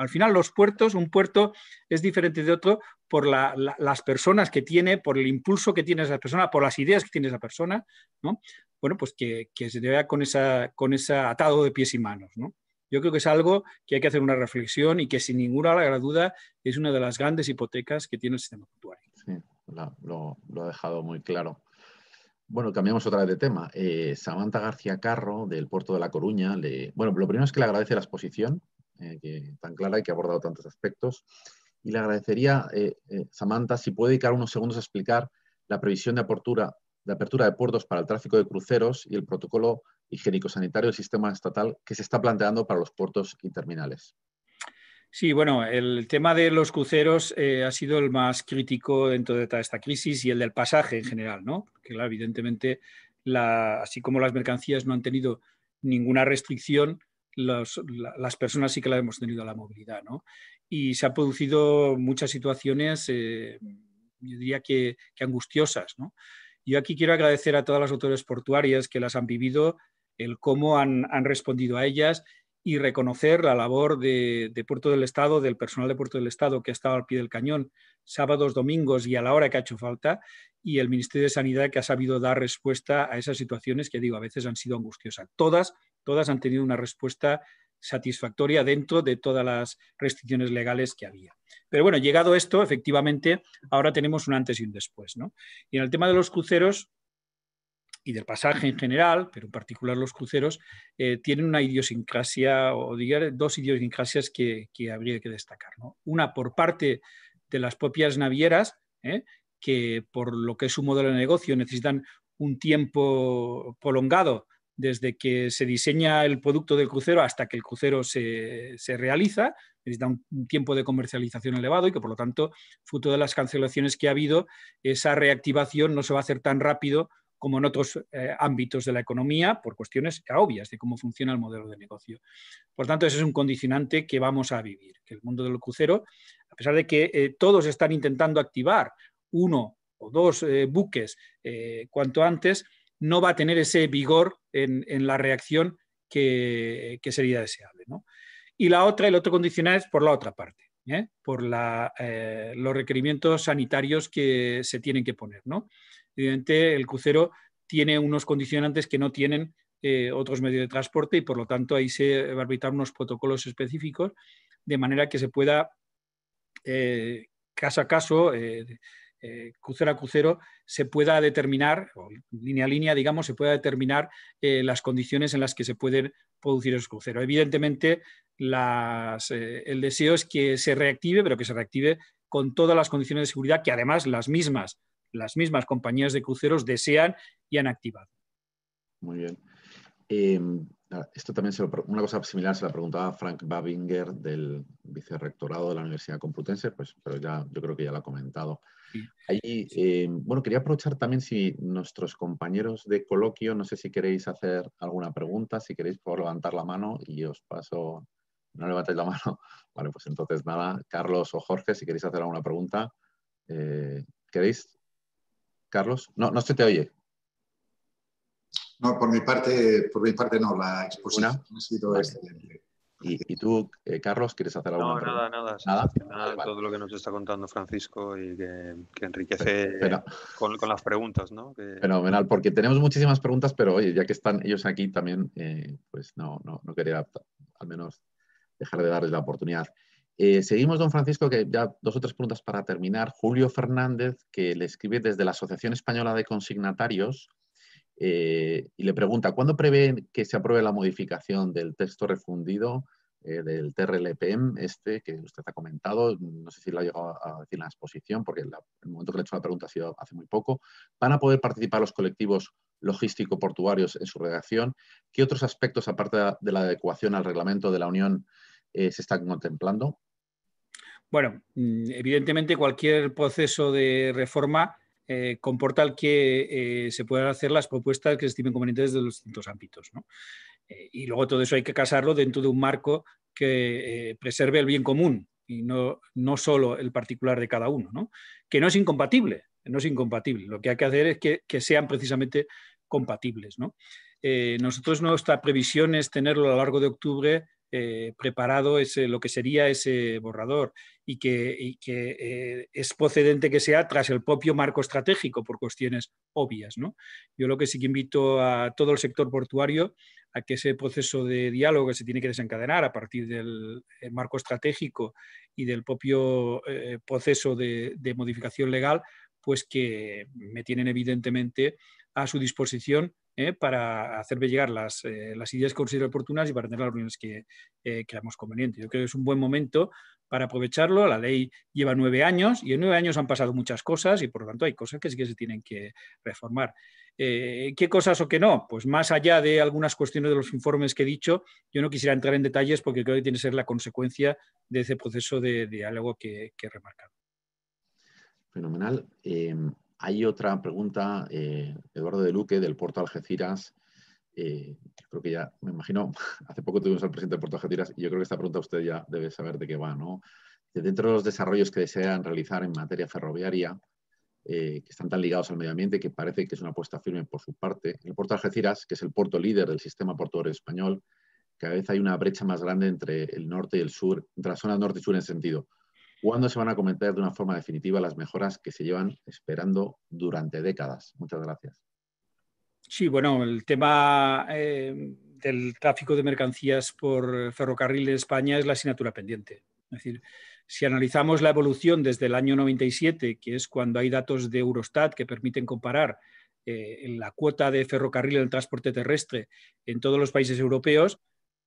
al final los puertos, un puerto es diferente de otro por las personas que tiene, por el impulso que tiene esa persona, por las ideas que tiene esa persona, ¿no? Bueno, pues que, se vea con, esa, ese atado de pies y manos, ¿no? Yo creo que es algo que hay que hacer una reflexión y que sin ninguna duda es una de las grandes hipotecas que tiene el sistema portuario. Sí, lo, ha dejado muy claro. Bueno, cambiamos otra vez de tema. Eh, Samantha García Carro, del puerto de La Coruña, bueno, lo primero es que le agradece la exposición, eh, tan clara y que ha abordado tantos aspectos. Y le agradecería, eh, eh, Samantha, si puede dedicar unos segundos a explicar la previsión de apertura, de puertos para el tráfico de cruceros y el protocolo higiénico-sanitario del sistema estatal que se está planteando para los puertos y terminales. Sí, bueno, el tema de los cruceros eh, ha sido el más crítico dentro de toda esta crisis y el del pasaje en general, ¿no? Que claro, evidentemente, así como las mercancías no han tenido ninguna restricción, las personas sí que la hemos tenido a la movilidad, ¿no? Y se han producido muchas situaciones, eh, yo diría que, angustiosas, ¿no? Yo aquí quiero agradecer a todas las autoridades portuarias que las han vivido, el cómo han, han respondido a ellas y reconocer la labor de, Puerto del Estado, del personal de Puerto del Estado que ha estado al pie del cañón sábados, domingos y a la hora que ha hecho falta, y el Ministerio de Sanidad que ha sabido dar respuesta a esas situaciones que digo, a veces han sido angustiosas. Todas, todas han tenido una respuesta satisfactoria dentro de todas las restricciones legales que había. Pero bueno, llegado esto, efectivamente, ahora tenemos un antes y un después. ¿no? Y en el tema de los cruceros, y del pasaje en general, pero en particular los cruceros, eh, tienen una idiosincrasia, o digamos, dos idiosincrasias que, habría que destacar. Una por parte de las propias navieras, ¿eh? que por lo que es su modelo de negocio necesitan un tiempo prolongado desde que se diseña el producto del crucero hasta que el crucero se, se realiza, necesita un, tiempo de comercialización elevado y que por lo tanto, fruto de las cancelaciones que ha habido, esa reactivación no se va a hacer tan rápido como en otros eh, ámbitos de la economía, por cuestiones obvias de cómo funciona el modelo de negocio. Por tanto, ese es un condicionante que vamos a vivir, que el mundo del crucero, a pesar de que eh, todos están intentando activar uno o dos eh, buques cuanto antes, no va a tener ese vigor en, la reacción que, sería deseable. Y la otra, el otro condicionante es por la otra parte. por los requerimientos sanitarios que se tienen que poner. ¿no? Evidentemente, el crucero tiene unos condicionantes que no tienen eh, otros medios de transporte y por lo tanto ahí se va a arbitrar unos protocolos específicos de manera que se pueda, eh, caso a caso, eh, crucero a crucero, se pueda determinar, o línea a línea, digamos, se pueda determinar las condiciones en las que se pueden producir esos cruceros. Evidentemente, el deseo es que se reactive, pero que se reactive con todas las condiciones de seguridad que además las mismas las mismas compañías de cruceros desean y han activado. Muy bien. Em, esto también se una cosa similar se la preguntaba Frank Babinger del vicerrectorado de la Universidad Complutense, pues, pero ya yo creo que ya lo ha comentado. Ahí, em, bueno, quería aprovechar también si nuestros compañeros de coloquio, no sé si queréis hacer alguna pregunta, si queréis por levantar la mano y os paso, no levantéis la mano, vale, pues entonces nada, Carlos o Jorge, si queréis hacer alguna pregunta, eh, ¿queréis? Carlos, no, no se te oye. No, por mi parte, por mi parte no, la exposición ha sido excelente. ¿Y, tú, eh, Carlos, quieres hacer algo? No, nada, nada. ¿Nada? Todo lo que nos está contando Francisco y que, enriquece con, las preguntas, ¿no? Fenomenal, porque tenemos muchísimas preguntas, pero oye, ya que están ellos aquí también, eh, pues no, no, no quería al menos dejar de darles la oportunidad. Eh, seguimos, don Francisco, que ya dos o tres preguntas para terminar. Julio Fernández, que le escribe desde la Asociación Española de Consignatarios eh, y le pregunta, ¿cuándo prevé que se apruebe la modificación del texto refundido eh, del TRLPM, este que usted ha comentado? No sé si lo ha llegado a decir en la exposición, porque el momento que le he hecho la pregunta ha sido hace muy poco. ¿Van a poder participar los colectivos logístico-portuarios en su redacción? ¿Qué otros aspectos, aparte de la adecuación al reglamento de la Unión, se están contemplando? Bueno, mm, evidentemente cualquier proceso de reforma eh, que eh, se puedan hacer las propuestas que se estimen convenientes de los distintos ámbitos. Eh, y luego todo eso hay que casarlo dentro de un marco que preserve el bien común y no, no solo el particular de cada uno, ¿no? que no es incompatible, no es incompatible. Lo que hay que hacer es que, sean precisamente compatibles. nosotros nuestra previsión es tenerlo a lo largo de octubre eh, preparado ese, lo que sería ese borrador y que, eh, es procedente que sea tras el propio marco estratégico por cuestiones obvias. ¿no? Yo lo que sí que invito a todo el sector portuario a que ese proceso de diálogo que se tiene que desencadenar a partir del eh, marco estratégico y del propio proceso de, modificación legal, pues que me tienen evidentemente a su disposición ¿eh? para hacerme llegar las, eh, ideas que considero oportunas y para tener las reuniones que eh, creamos convenientes. Yo creo que es un buen momento para aprovecharlo. La ley lleva nueve años y en nueve años han pasado muchas cosas y por lo tanto hay cosas que sí que se tienen que reformar. ¿Qué cosas o qué no? Pues más allá de algunas cuestiones de los informes que he dicho, yo no quisiera entrar en detalles porque creo que tiene que ser la consecuencia de ese proceso de diálogo que, que he remarcado. Fenomenal. Hay otra pregunta, eh, Eduardo de Luque, del Puerto Algeciras. Eh, creo que ya, me imagino, hace poco tuvimos al presidente del Puerto Algeciras y yo creo que esta pregunta usted ya debe saber de qué va, ¿no? Dentro de los desarrollos que desean realizar en materia ferroviaria, eh, que están tan ligados al medio ambiente, que parece que es una apuesta firme por su parte, el puerto de Algeciras, que es el puerto líder del sistema portuario español, cada vez hay una brecha más grande entre el norte y el sur, entre las zonas norte y sur en sentido. ¿Cuándo se van a cometer de una forma definitiva las mejoras que se llevan esperando durante décadas? Muchas gracias. Sí, bueno, el tema eh, del tráfico de mercancías por ferrocarril en España es la asignatura pendiente. Es decir, si analizamos la evolución desde el año 97, que es cuando hay datos de Eurostat que permiten comparar eh, la cuota de ferrocarril en el transporte terrestre en todos los países europeos,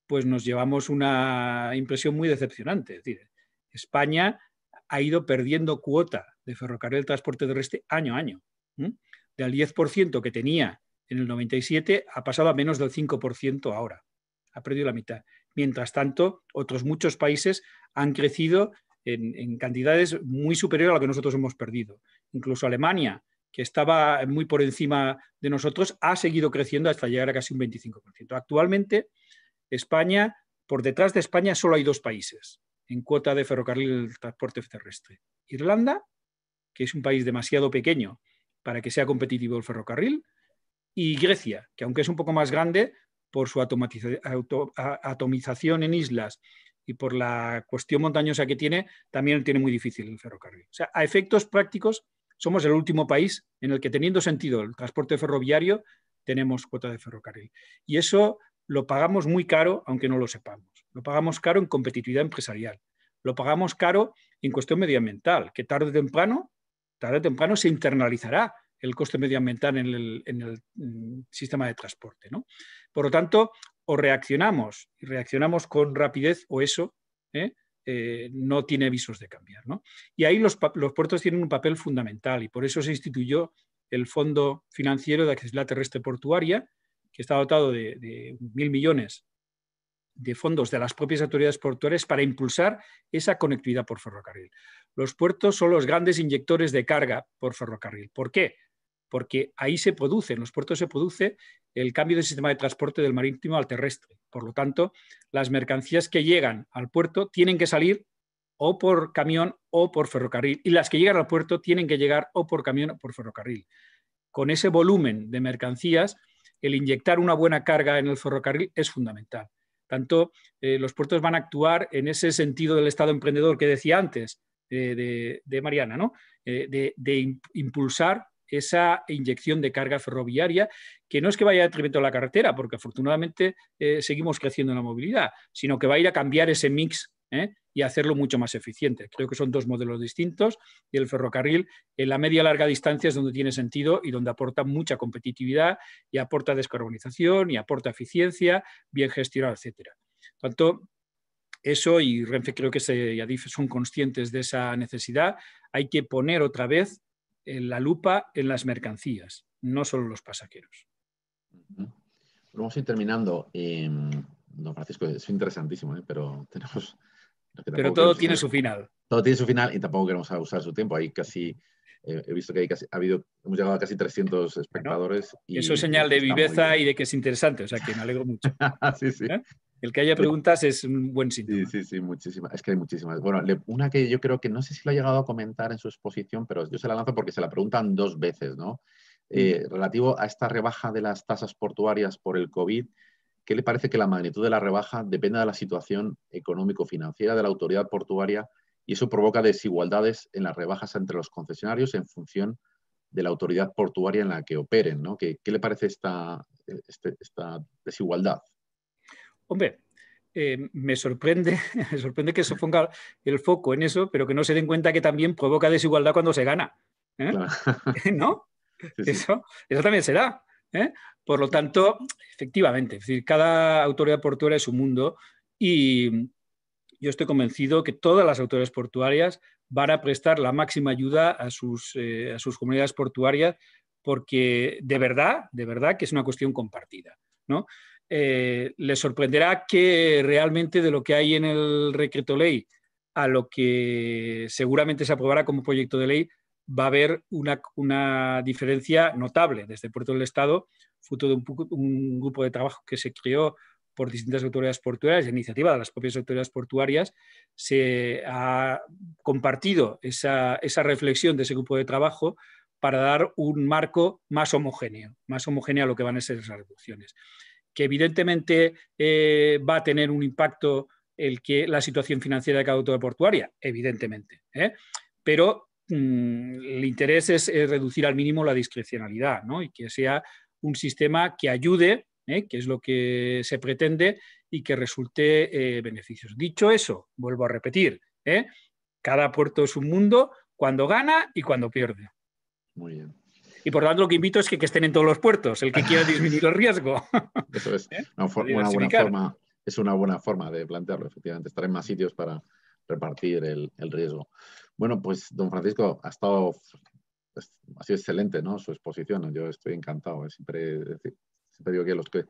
pues nos llevamos una impresión muy decepcionante. Es decir, España ha ido perdiendo cuota de ferrocarril de transporte terrestre año a año. Del 10% que tenía en el 97 ha pasado a menos del 5% ahora. Ha perdido la mitad. Mientras tanto, otros muchos países han crecido en, cantidades muy superiores a lo que nosotros hemos perdido. Incluso Alemania, que estaba muy por encima de nosotros, ha seguido creciendo hasta llegar a casi un 25%. Actualmente, España, por detrás de España solo hay dos países, en cuota de ferrocarril del transporte terrestre. Irlanda, que es un país demasiado pequeño para que sea competitivo el ferrocarril, y Grecia, que aunque es un poco más grande, por su atomización en islas y por la cuestión montañosa que tiene, también tiene muy difícil el ferrocarril. O sea, a efectos prácticos, somos el último país en el que, teniendo sentido el transporte ferroviario, tenemos cuota de ferrocarril. Y eso lo pagamos muy caro, aunque no lo sepamos. Lo pagamos caro en competitividad empresarial. Lo pagamos caro en cuestión medioambiental, que tarde o temprano, tarde o temprano se internalizará el coste medioambiental en el, mm, sistema de transporte. ¿no? Por lo tanto, o reaccionamos y reaccionamos con rapidez o eso ¿eh? Eh, no tiene visos de cambiar. Y ahí los, los, puertos tienen un papel fundamental y por eso se instituyó el Fondo Financiero de Accesibilidad Terrestre Portuaria, que está dotado de, mil millones de fondos de las propias autoridades portuarias para impulsar esa conectividad por ferrocarril. Los puertos son los grandes inyectores de carga por ferrocarril. ¿Por qué? Porque ahí se produce, en los puertos se produce el cambio del sistema de transporte del marítimo al terrestre. Por lo tanto, las mercancías que llegan al puerto tienen que salir o por camión o por ferrocarril. Y las que llegan al puerto tienen que llegar o por camión o por ferrocarril. Con ese volumen de mercancías, el inyectar una buena carga en el ferrocarril es fundamental. Tanto eh, los puertos van a actuar en ese sentido del Estado emprendedor que decía antes de, Mariana, ¿no? Eh, de, impulsar esa inyección de carga ferroviaria, que no es que vaya a detrimento de la carretera, porque afortunadamente eh, seguimos creciendo en la movilidad, sino que va a ir a cambiar ese mix y hacerlo mucho más eficiente. Creo que son dos modelos distintos y el ferrocarril en la media larga distancia es donde tiene sentido y donde aporta mucha competitividad y aporta descarbonización y aporta eficiencia, bien gestionado, etcétera. tanto, eso y Renfe creo que se, y son conscientes de esa necesidad. Hay que poner otra vez la lupa en las mercancías, no solo los pasajeros. Vamos a ir terminando. don Francisco, es interesantísimo, ¿eh? pero tenemos pero todo tiene su final. Todo tiene su final y tampoco queremos abusar su tiempo. Hay casi, eh, he visto que hay casi, ha habido, hemos llegado a casi 300 espectadores. y eso es señal de viveza y de que es interesante, o sea que me alegro mucho. sí, sí. ¿Eh? El que haya preguntas es un buen síntoma. Sí, sí, sí, muchísimas. Es que hay muchísimas. Bueno, una que yo creo que no sé si lo ha llegado a comentar en su exposición, pero yo se la lanzo porque se la preguntan dos veces, ¿no? Mm. Eh, relativo a esta rebaja de las tasas portuarias por el COVID, ¿qué le parece que la magnitud de la rebaja depende de la situación económico-financiera de la autoridad portuaria y eso provoca desigualdades en las rebajas entre los concesionarios en función de la autoridad portuaria en la que operen? ¿no? ¿Qué, le parece esta, este, esta desigualdad? Hombre, eh, me, sorprende, me sorprende que se ponga el foco en eso, pero que no se den cuenta que también provoca desigualdad cuando se gana. ¿eh? ¿No? Eso, eso también será. ¿Eh? Por lo tanto, efectivamente, decir, cada autoridad portuaria es un mundo y yo estoy convencido que todas las autoridades portuarias van a prestar la máxima ayuda a sus, eh, a sus comunidades portuarias porque de verdad, de verdad que es una cuestión compartida. ¿no? Eh, les sorprenderá que realmente de lo que hay en el decreto ley a lo que seguramente se aprobará como proyecto de ley va a haber una, diferencia notable desde puerto del Estado, fruto de un, grupo de trabajo que se creó por distintas autoridades portuarias, de iniciativa de las propias autoridades portuarias, se ha compartido esa, reflexión de ese grupo de trabajo para dar un marco más homogéneo, más homogéneo a lo que van a ser esas reducciones. Que evidentemente eh, va a tener un impacto el que la situación financiera de cada autoridad portuaria, evidentemente. ¿eh? Pero mm, el interés es, reducir al mínimo la discrecionalidad y que sea un sistema que ayude, ¿eh? que es lo que se pretende, y que resulte eh, beneficios. Dicho eso, vuelvo a repetir, cada puerto es un mundo cuando gana y cuando pierde. Muy bien. Y por lo tanto, lo que invito es que, estén en todos los puertos, el que quiera disminuir el riesgo. Eso es una, una buena forma es una buena forma de plantearlo, efectivamente, estar en más sitios para repartir el, riesgo. Bueno, pues don Francisco ha estado, pues, ha sido excelente ¿no? su exposición, yo estoy encantado, siempre, siempre digo que los que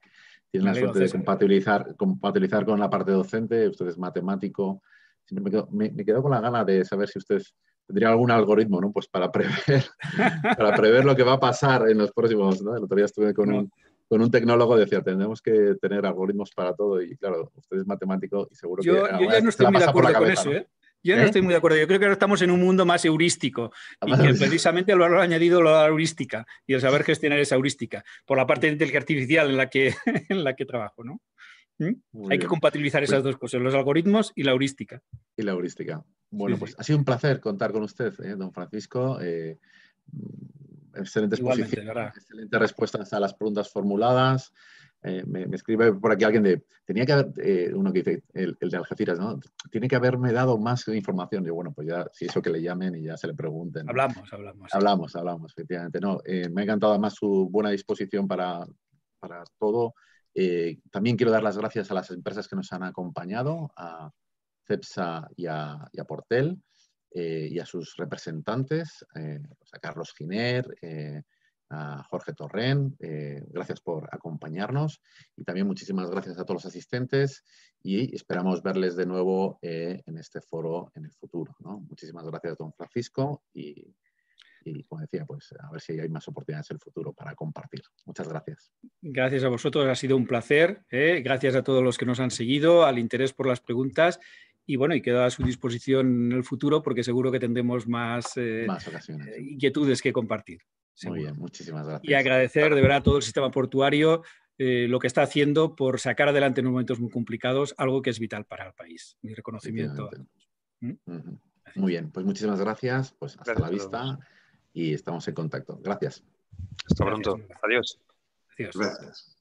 tienen la suerte de compatibilizar, compatibilizar con la parte docente, usted es matemático, siempre me quedo, con la gana de saber si usted tendría algún algoritmo, ¿no? Pues para prever, para prever lo que va a pasar en los próximos, ¿no? El otro día estuve con un, con un tecnólogo decía, tenemos que tener algoritmos para todo y claro, usted es matemático y seguro que... Yo ya no estoy muy de acuerdo con eso, ¿eh? Yo no ¿Eh? estoy muy de acuerdo. Yo creo que ahora estamos en un mundo más heurístico y que precisamente lo ha añadido la heurística y el saber gestionar esa heurística por la parte de inteligencia artificial en la que, en la que trabajo, ¿no? ¿Mm? Hay que compatibilizar esas pues dos cosas, los algoritmos y la heurística. Y la heurística. Bueno, pues ha sido un placer contar con usted, ¿eh? don Francisco excelentes excelentes respuestas a las preguntas formuladas. Eh, me, escribe por aquí alguien de, tenía que haber, eh, uno que dice, el, de Algeciras, ¿no? Tiene que haberme dado más información. Yo, bueno, pues ya, si eso que le llamen y ya se le pregunten. Hablamos, hablamos. Hablamos, hablamos, efectivamente. No, eh, me ha encantado además su buena disposición para, para todo. también quiero dar las gracias a las empresas que nos han acompañado, a CEPSA y a, y a Portel. Y a sus representantes, a Carlos Giner, a Jorge Torren, gracias por acompañarnos y también muchísimas gracias a todos los asistentes y esperamos verles de nuevo en este foro en el futuro. Muchísimas gracias, don Francisco, y, y, como decía, pues a ver si hay más oportunidades en el futuro para compartir. Muchas gracias. Gracias a vosotros, ha sido un placer. Gracias a todos los que nos han seguido, al interés por las preguntas y bueno, y queda a su disposición en el futuro porque seguro que tendremos más, eh, ocasiones. Eh, inquietudes que compartir. Muy bien, muchísimas gracias. Y agradecer de verdad a todo el sistema portuario eh, lo que está haciendo por sacar adelante en momentos muy complicados algo que es vital para el país. Mi reconocimiento. ¿Mm? Muy bien, pues muchísimas gracias. Pues hasta la vista y estamos en contacto. Gracias. Hasta pronto. Adiós. Adiós. Gracias.